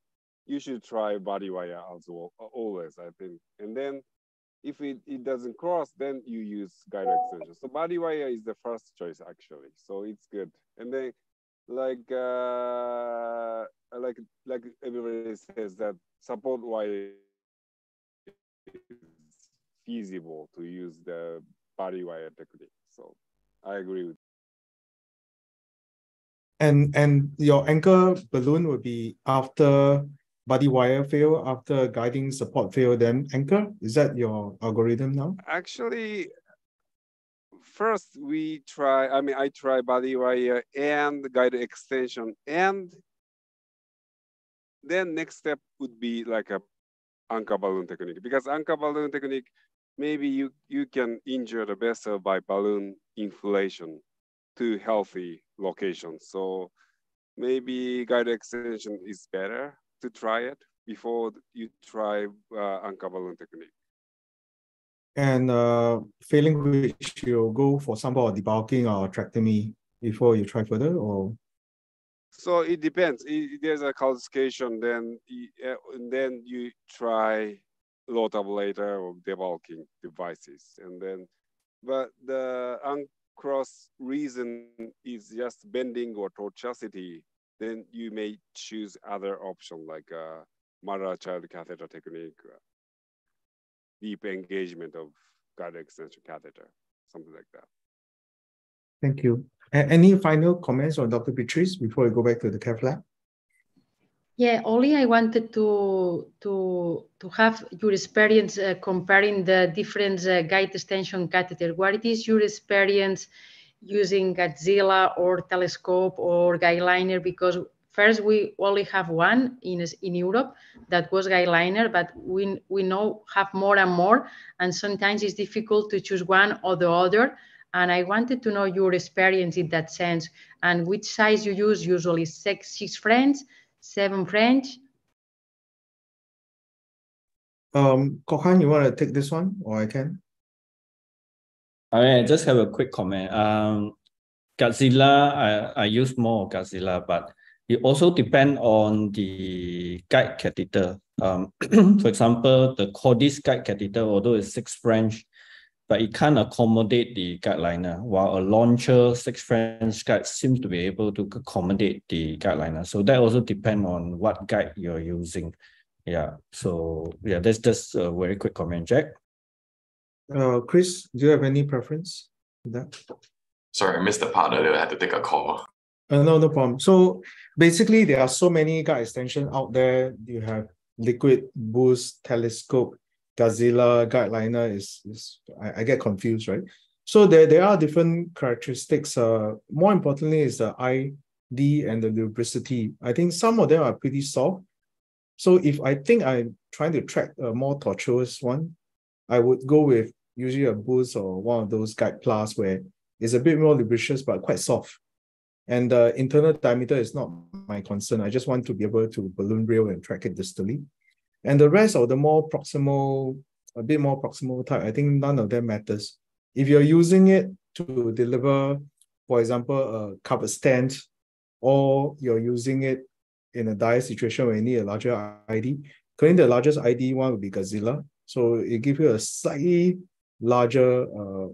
you should try body wire as well, always, I think. And then if it, it doesn't cross, then you use guide extension. So body wire is the first choice actually. So it's good. And then like uh, like like everybody says that support wire is feasible to use the body wire technique. So I agree with. And and your anchor balloon would be after body wire fail, after guiding support fail, then anchor. Is that your algorithm now? Actually, first we try, I mean, I try body wire and guide extension. And then next step would be like a anchor balloon technique because anchor balloon technique, maybe you, you can injure the vessel by balloon inflation to healthy locations. So maybe guide extension is better to try it before you try uh, anchor balloon technique and uh, failing which you'll go for some sort of debulking or tracheotomy before you try further or so it depends. If there's a calcification then uh, then you try Rotablator or debulking devices. And then but the uncross reason is just bending or tortuosity. Then you may choose other option like a mother child catheter technique deep engagement of guide extension catheter, something like that. Thank you. any final comments on Dr. Beatrice before we go back to the cath lab? Yeah, only I wanted to to to have your experience uh, comparing the different uh, guide extension catheter. What is your experience using Guidezilla or telescope or GuideLiner? Because First, we only have one in, in Europe that was GuideLiner, but we, we know have more and more, and sometimes it's difficult to choose one or the other. And I wanted to know your experience in that sense, and which size you use usually, six, six French, seven French? Um, Kok Han, you want to take this one, or I can? I just have a quick comment. Um, Guidezilla, I, I use more Guidezilla, but it also depends on the guide catheter. Um, for example, the Cordis guide catheter, although it's six French, but it can't accommodate the guide liner, while a launcher six French guide seems to be able to accommodate the guide liner. So that also depends on what guide you're using. Yeah, so yeah, that's just a very quick comment, Jack. Uh, Chris, do you have any preference to that? Sorry, I missed the part earlier. I had to take a call. Uh, no, no problem. So basically, there are so many guide extension out there. You have Liquid, Boost, Telescope, Guidezilla, Guideliner is, is I, I get confused, right? So there, there are different characteristics. Uh, more importantly is the ID and the lubricity. I think some of them are pretty soft. So if I think I'm trying to track a more tortuous one, I would go with usually a Boost or one of those Guide Plus where it's a bit more lubricious but quite soft. And the internal diameter is not my concern. I just want to be able to balloon rail and track it distally. And the rest of the more proximal, a bit more proximal type, I think none of them matters. If you're using it to deliver, for example, a covered stand, or you're using it in a dire situation where you need a larger ID, currently the largest ID one would be Guidezilla. So it gives you a slightly larger uh,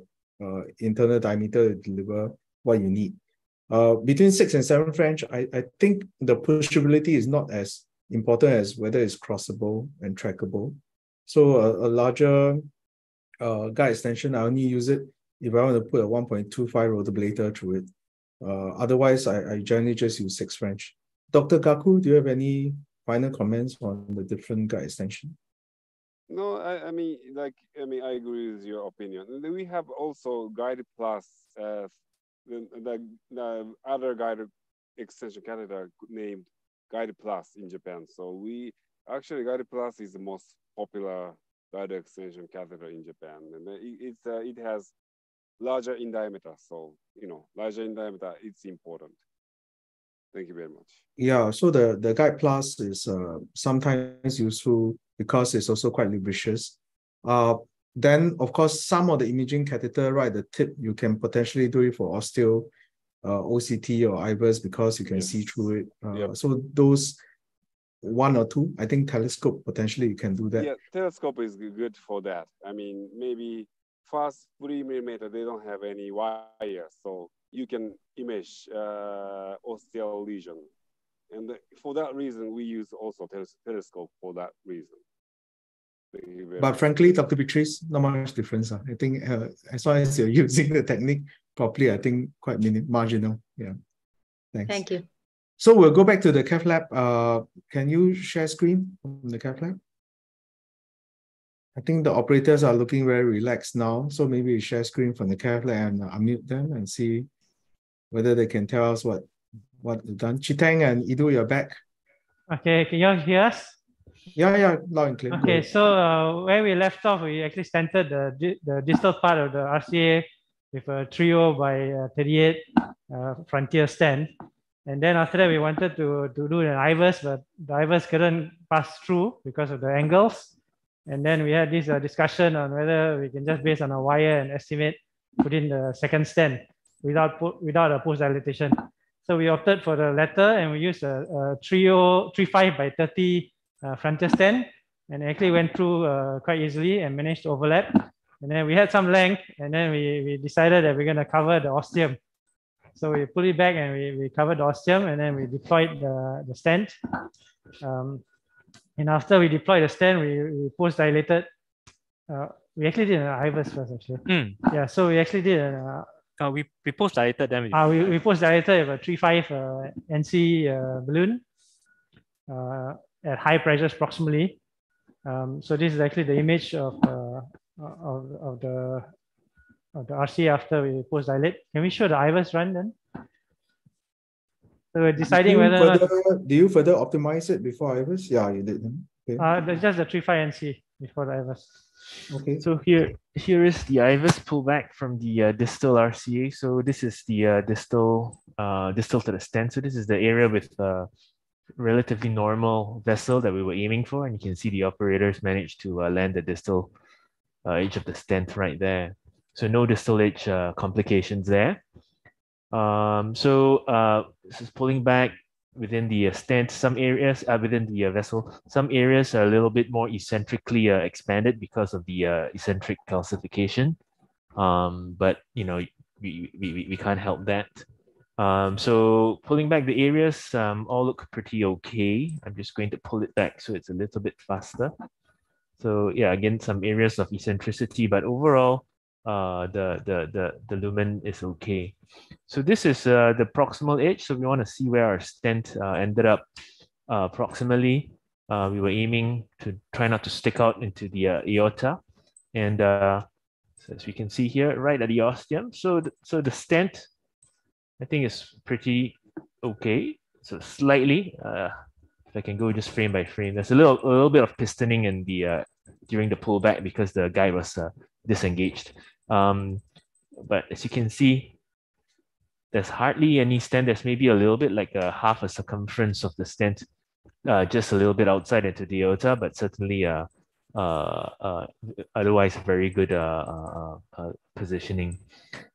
uh, internal diameter to deliver what you need. Uh, between six and seven French, I, I think the pushability is not as important as whether it's crossable and trackable. So a, a larger uh, guide extension, I only use it if I want to put a 1.25 Rotablator through it. Uh, otherwise, I, I generally just use six French. Dr. Gaku, do you have any final comments on the different guide extension? No, I, I mean, like, I mean, I agree with your opinion. We have also Guide Plus, uh, the, the, the other guide extension catheter named Guide Plus in Japan. So we actually Guide Plus is the most popular guide extension catheter in Japan, and it, uh, it has larger in diameter. So you know, larger in diameter, it's important. Thank you very much. Yeah, so the the Guide Plus is uh, sometimes useful because it's also quite lubricious. Uh, then of course some of the imaging catheter right the tip you can potentially do it for ostial uh, OCT or IVUS because you can yes. see through it. Uh, yep. So those one or two, I think telescope potentially you can do that. Yeah, telescope is good for that. I mean, maybe fast three millimeter, they don't have any wire, so you can image uh, ostial lesion. And for that reason, we use also teles telescope for that reason. But frankly, Dr. Beatrice, not much difference. Uh. I think uh, as long as you're using the technique properly, I think quite marginal. Yeah. Thanks. Thank you. So we'll go back to the cath lab. Uh, can you share screen from the cath lab? I think the operators are looking very relaxed now. So maybe we share screen from the cath lab and unmute them and see whether they can tell us what what they've done. Chee Tang and Idu, you're back. Okay, can you hear us? Yeah, yeah, loud and clear. Okay, so uh, where we left off, we actually centered the, the distal part of the RCA with a trio by uh, 38 uh, frontier stent. And then after that, we wanted to, to do an IVUS, but the IVUS couldn't pass through because of the angles. And then we had this uh, discussion on whether we can just base on a wire and estimate put in the second stent without without a post dilatation. So we opted for the latter and we used a, a trio 35 by 30 uh, frontier stent and actually went through uh, quite easily and managed to overlap. And then we had some length and then we, we decided that we're going to cover the ostium. So we put it back and we, we covered the ostium and then we deployed the, the stent. Um, and after we deployed the stent, we, we post dilated. Uh, we actually did an IVUS first, actually. Mm. Yeah, so we actually did an, uh, uh, we, we post dilated them. Uh, we, we post dilated with a 3.5 uh, NC uh, balloon. Uh, at high pressures proximally. Um, so this is actually the image of, uh, of, of, the, of the RC after we post dilate. Can we show the IVUS run then? So we're deciding whether further, not, Do you further optimize it before IVUS? Yeah, you did. Then. Okay. Uh, that's just the 3.5 NC before the IVUS. Okay. So here, here is the IVUS pullback from the uh, distal RCA. So this is the uh, distal, uh, distal to the stent. So this is the area with uh, relatively normal vessel that we were aiming for. And you can see the operators managed to uh, land the distal uh, each of the stent right there. So no distal edge uh, complications there. Um, so uh, this is pulling back within the uh, stent, some areas uh, within the uh, vessel, some areas are a little bit more eccentrically uh, expanded because of the uh, eccentric calcification. Um, but you know, we, we, we can't help that. Um, so pulling back the areas um, all look pretty okay. I'm just going to pull it back so it's a little bit faster. So yeah, again, some areas of eccentricity, but overall, uh, the, the, the, the lumen is okay. So this is uh, the proximal edge. So we want to see where our stent uh, ended up uh, proximally. Uh, we were aiming to try not to stick out into the uh, aorta. And uh, so as we can see here, right at the ostium. So, the, so the stent, I think is pretty okay. So slightly, uh, if I can go just frame by frame, there's a little, a little bit of pistoning in the, uh, during the pullback because the guy was uh, disengaged. Um, but as you can see, there's hardly any stent. There's maybe a little bit like a half a circumference of the stent, uh, just a little bit outside into the aorta, but certainly uh, uh, uh, otherwise very good uh, uh, positioning.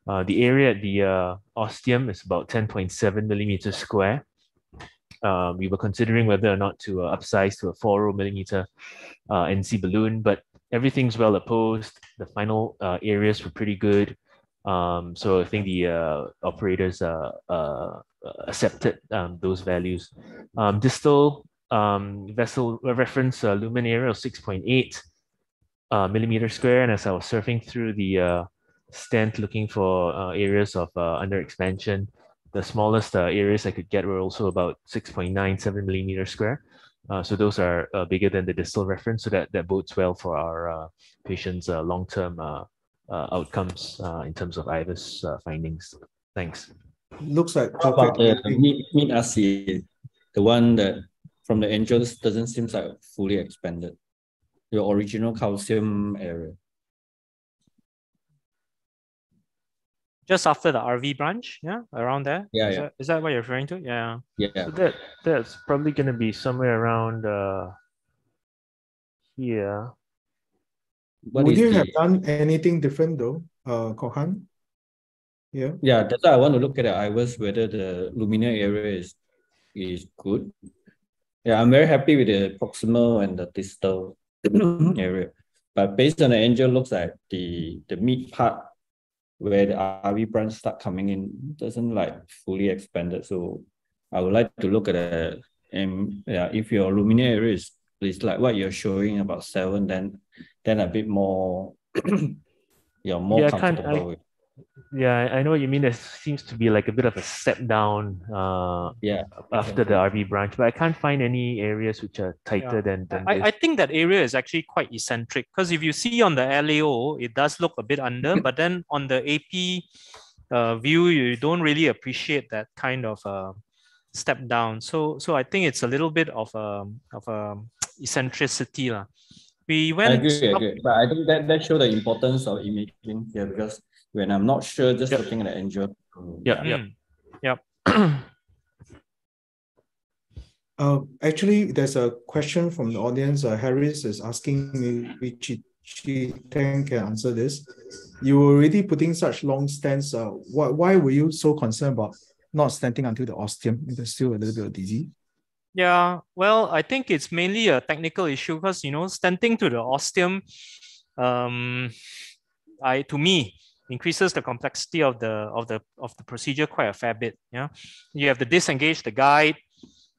Uh, the area at the ostium is about 10.7 millimeters square. Uh, we were considering whether or not to uh, upsize to a 4 millimeter uh, NC balloon, but everything's well opposed. The final uh, areas were pretty good. Um, so I think the uh, operators uh, uh, accepted um, those values. Um, distal um, vessel reference lumen area of 6.8 uh, millimeter square. And as I was surfing through the stent looking for areas of under expansion, the smallest uh, areas I could get were also about 6.97 millimeter square. Uh, so those are uh, bigger than the distal reference, so that, that bodes well for our uh, patients' uh, long-term uh, uh, outcomes uh, in terms of IVUS uh, findings. Thanks. Looks like How about the mid, mid RCA, the one that from the angels doesn't seem like fully expanded. Your original calcium area. Just after the RV branch, yeah, around there. Yeah, is yeah. That, is that what you're referring to? Yeah. Yeah. So that that's probably going to be somewhere around uh, here. What Would you the- have done anything different though, uh, Kok Han? Yeah. Yeah, that's why I want to look at the IVUS whether the luminal area is is good. Yeah, I'm very happy with the proximal and the distal area. But based on the angel, looks like the the mid part where the RV branch start coming in doesn't like fully expanded. So I would like to look at the and yeah, if your luminal area is, is like what you're showing about seven, then then a bit more you're more Yeah, comfortable I- with. Yeah, I I know what you mean. There seems to be like a bit of a step down uh, Yeah. after the RV branch, but I can't find any areas which are tighter Yeah. than, than I, I think that area is actually quite eccentric because if you see on the LAO, it does look a bit under, but then on the AP uh, view, you don't really appreciate that kind of uh, step down. So so I think it's a little bit of a of a eccentricity lah. We went I went agree, I up- agree. But I think that that show the importance of imaging here because when I'm not sure, just looking at the angel. um, Yeah, yeah. Yep. Uh, actually, there's a question from the audience. Uh, Harris is asking maybe Chee, Chee Tang can answer this. You were already putting such long stents. Uh, why, why were you so concerned about not stenting until the ostium? There's still a little bit of disease. Yeah, well, I think it's mainly a technical issue because you know stenting to the ostium, um, I to me increases the complexity of the of the of the procedure quite a fair bit. Yeah, you have to disengage the guide,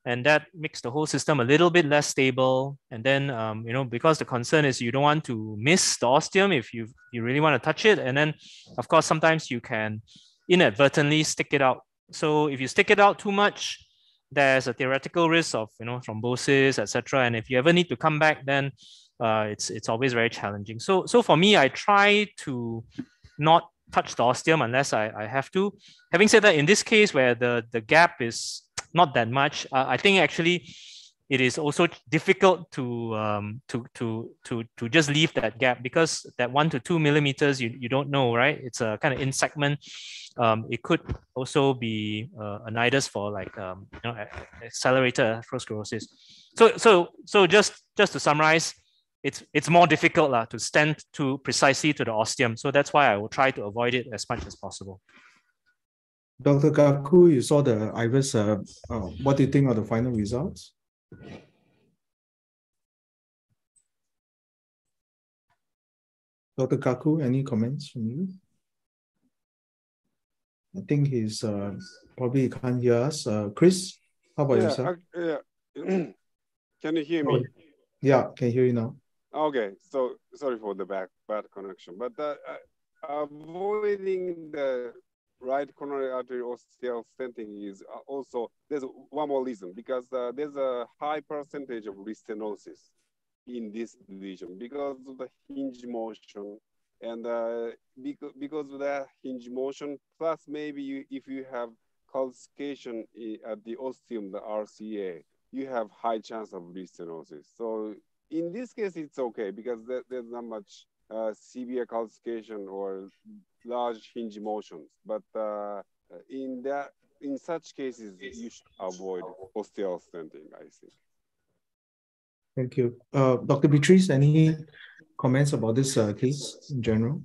and that makes the whole system a little bit less stable. And then um, you know because the concern is you don't want to miss the ostium if you you really want to touch it, and then of course sometimes you can inadvertently stick it out. So if you stick it out too much, there's a theoretical risk of you know thrombosis, etc. And if you ever need to come back, then uh, it's it's always very challenging. So so for me, I try to not touch the ostium unless I, I have to. Having said that, in this case where the the gap is not that much, uh, I think actually it is also difficult to um, to to to to just leave that gap because that one to two millimeters you, you don't know right? It's a kind of in segment. Um, it could also be uh, a nidus for like um, you know accelerated atherosclerosis. So so so just just to summarize it's it's more difficult lah, to stand to precisely to the ostium so that's why I will try to avoid it as much as possible Dr. Gaku, you saw the IVUS. Uh, uh, what do you think of the final results? Dr. Gaku, any comments from you? I think he's uh, probably can't hear us. Uh, Chris, how about yeah, yourself? uh, yeah. Can you hear me? Yeah, can hear you now. Okay, so sorry for the bad bad connection, but uh, uh, avoiding the right coronary artery ostial stenting is also there's one more reason because uh, there's a high percentage of restenosis in this lesion because of the hinge motion and uh, because, because of that hinge motion plus maybe you, if you have calcification at the ostium the rca you have high chance of restenosis. So in this case it's okay because there, there's not much uh, severe calcification or large hinge motions. But uh, in that, in such cases, you should avoid ostial stenting. I think. Thank you, uh, Dr. Beatrice. Any comments about this uh, case in general?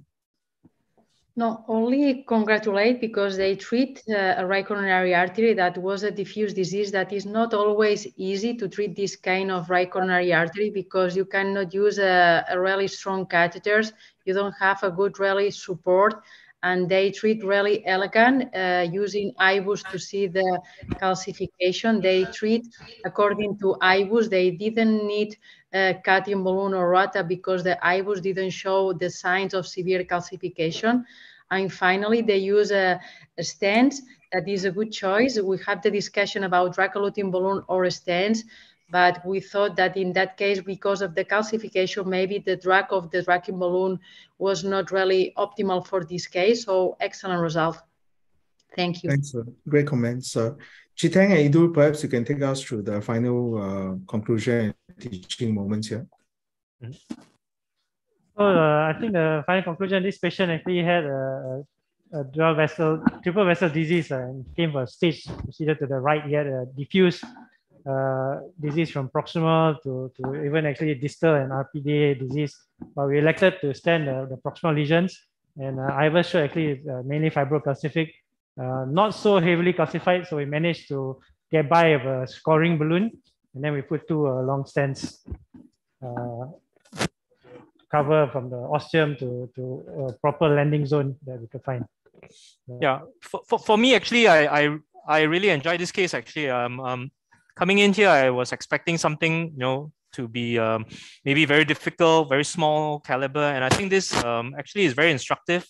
No, only congratulate because they treat uh, a right coronary artery that was a diffuse disease that is not always easy to treat this kind of right coronary artery because you cannot use a, a really strong catheters. You don't have a good really support and they treat really elegant uh, using IVUS to see the calcification. They treat according to IVUS. They didn't need uh, cutting balloon or rota because the IVUS didn't show the signs of severe calcification. And finally, they use a, a stent that is a good choice. We have the discussion about drug-eluting balloon or stents, but we thought that in that case, because of the calcification, maybe the drug of the drug balloon was not really optimal for this case. So excellent result. Thank you. Thanks. Uh, great comments. Uh, Chee Tang and Idul, perhaps you can take us through the final uh, conclusion and teaching moments here. Mm -hmm. So uh, I think the final conclusion, this patient actually had a, a dual vessel, triple vessel disease uh, and came for a stage procedure to the right. He had a diffuse uh, disease from proximal to, to even actually distal and RPDA disease. But we elected to stent the, the proximal lesions. And uh, IVUS showed actually uh, mainly fibrocalcific, uh, not so heavily calcified. So we managed to get by with a scoring balloon. And then we put two uh, long stents cover from the ostium to, to a proper landing zone that we could find. Yeah, for, for, for me, actually, I, I, I really enjoy this case, actually. Um, um, coming in here, I was expecting something, you know, to be um, maybe very difficult, very small caliber. And I think this um, actually is very instructive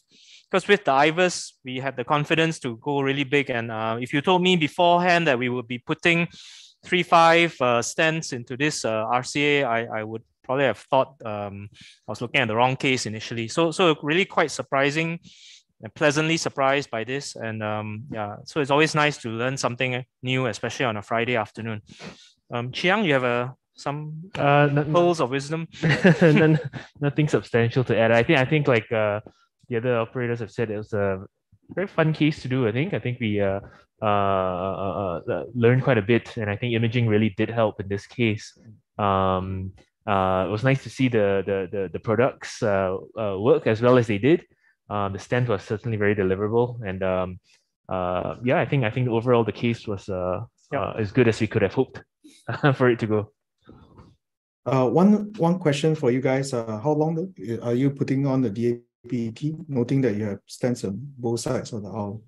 because with the IVUS, we had the confidence to go really big. And uh, if you told me beforehand that we would be putting three, five uh, stents into this uh, RCA, I, I would probably have thought um, I was looking at the wrong case initially. So, so really quite surprising and pleasantly surprised by this. And um, yeah, so it's always nice to learn something new, especially on a Friday afternoon. Um, Chee Yang, you have a some uh, pearls of wisdom? nothing substantial to add. I think I think like uh, the other operators have said, it was a very fun case to do. I think I think we uh, uh, uh, uh learned quite a bit, and I think imaging really did help in this case. Um, uh, it was nice to see the the the, the products uh, uh, work as well as they did. Um, the stent was certainly very deliverable, and um, uh, yeah, I think I think overall the case was uh, uh, as good as we could have hoped for it to go. Uh, one one question for you guys: uh, How long are you putting on the DAPT? Noting that you have stents on both sides of the aisle.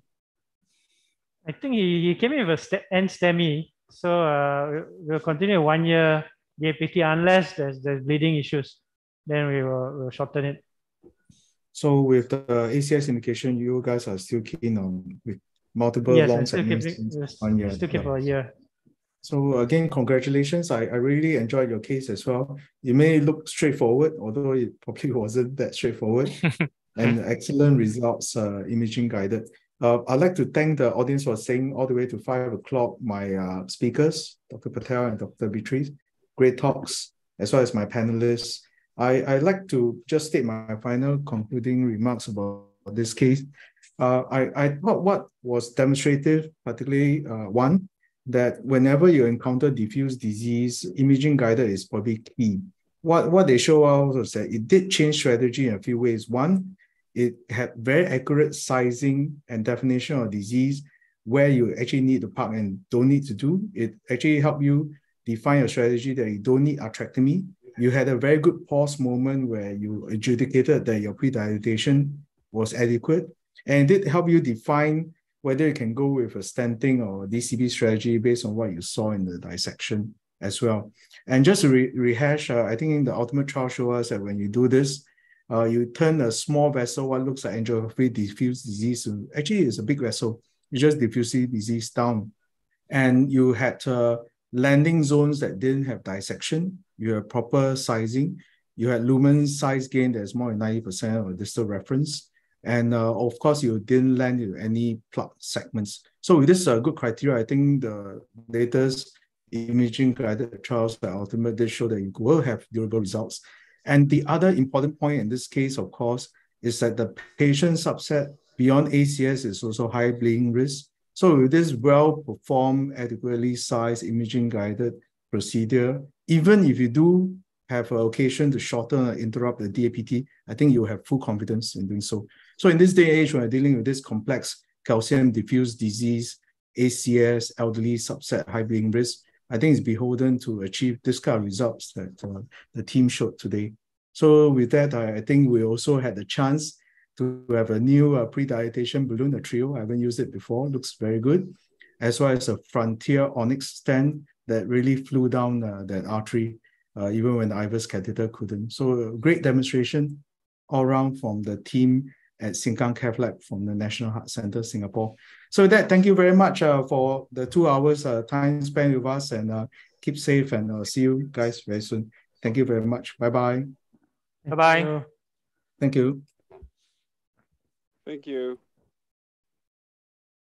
I think he, he came in with a st- end STEMI, so uh, we'll continue one year DAPT unless there's, there's bleeding issues. Then we will we'll shorten it. So with the ACS indication, you guys are still keen on with multiple yes, long segments yes. Still keep yeah. for a year. So again, congratulations. I, I really enjoyed your case as well. It may look straightforward, although it probably wasn't that straightforward. and excellent results, uh, imaging guided. Uh, I'd like to thank the audience for staying all the way to five o'clock. My uh, speakers, Dr. Patel and Dr. Beatrice great talks, as well as my panelists. I, I like to just state my final concluding remarks about this case. Uh, I, I thought what was demonstrative, particularly uh, one, that whenever you encounter diffuse disease, imaging guided is probably key. What, what they show out was that it did change strategy in a few ways. One, it had very accurate sizing and definition of disease where you actually need to park and don't need to do. It actually helped you define a strategy that you don't need atherectomy. You had a very good pause moment where you adjudicated that your pre-dilatation was adequate and it did help you define whether you can go with a stenting or DCB strategy based on what you saw in the dissection as well. And just to re rehash, uh, I think in the ultimate trial show us that when you do this, uh, you turn a small vessel, what looks like angiography diffuse disease, actually it's a big vessel, you just diffuse disease down. And you had uh, landing zones that didn't have dissection, you have proper sizing, you had lumen size gain that's more than 90% of distal reference. And uh, of course, you didn't land into any plug segments. So with this uh, good criteria, I think the latest imaging guided trials that ultimately show that you will have durable results. And the other important point in this case, of course, is that the patient subset beyond ACS is also high bleeding risk. So with this well-performed, adequately sized imaging guided procedure, even if you do have an occasion to shorten or interrupt the DAPT, I think you have full confidence in doing so. So in this day and age, when we're dealing with this complex calcium diffuse disease, ACS, elderly subset, high bleeding risk, I think it's beholden to achieve this kind of results that uh, the team showed today. So with that, I, I, think we also had the chance to have a new uh, pre-dilatation balloon, a trio. I haven't used it before, looks very good, as well as a frontier onyx stent that really flew down uh, that artery, uh, even when the IVUS catheter couldn't. So great demonstration all around from the team at Sengkang Cath Lab from the National Heart Center, Singapore. So that, thank you very much uh, for the two hours uh, time spent with us and uh, keep safe and uh, see you guys very soon. Thank you very much. Bye-bye. Bye-bye. Thank you. Thank you.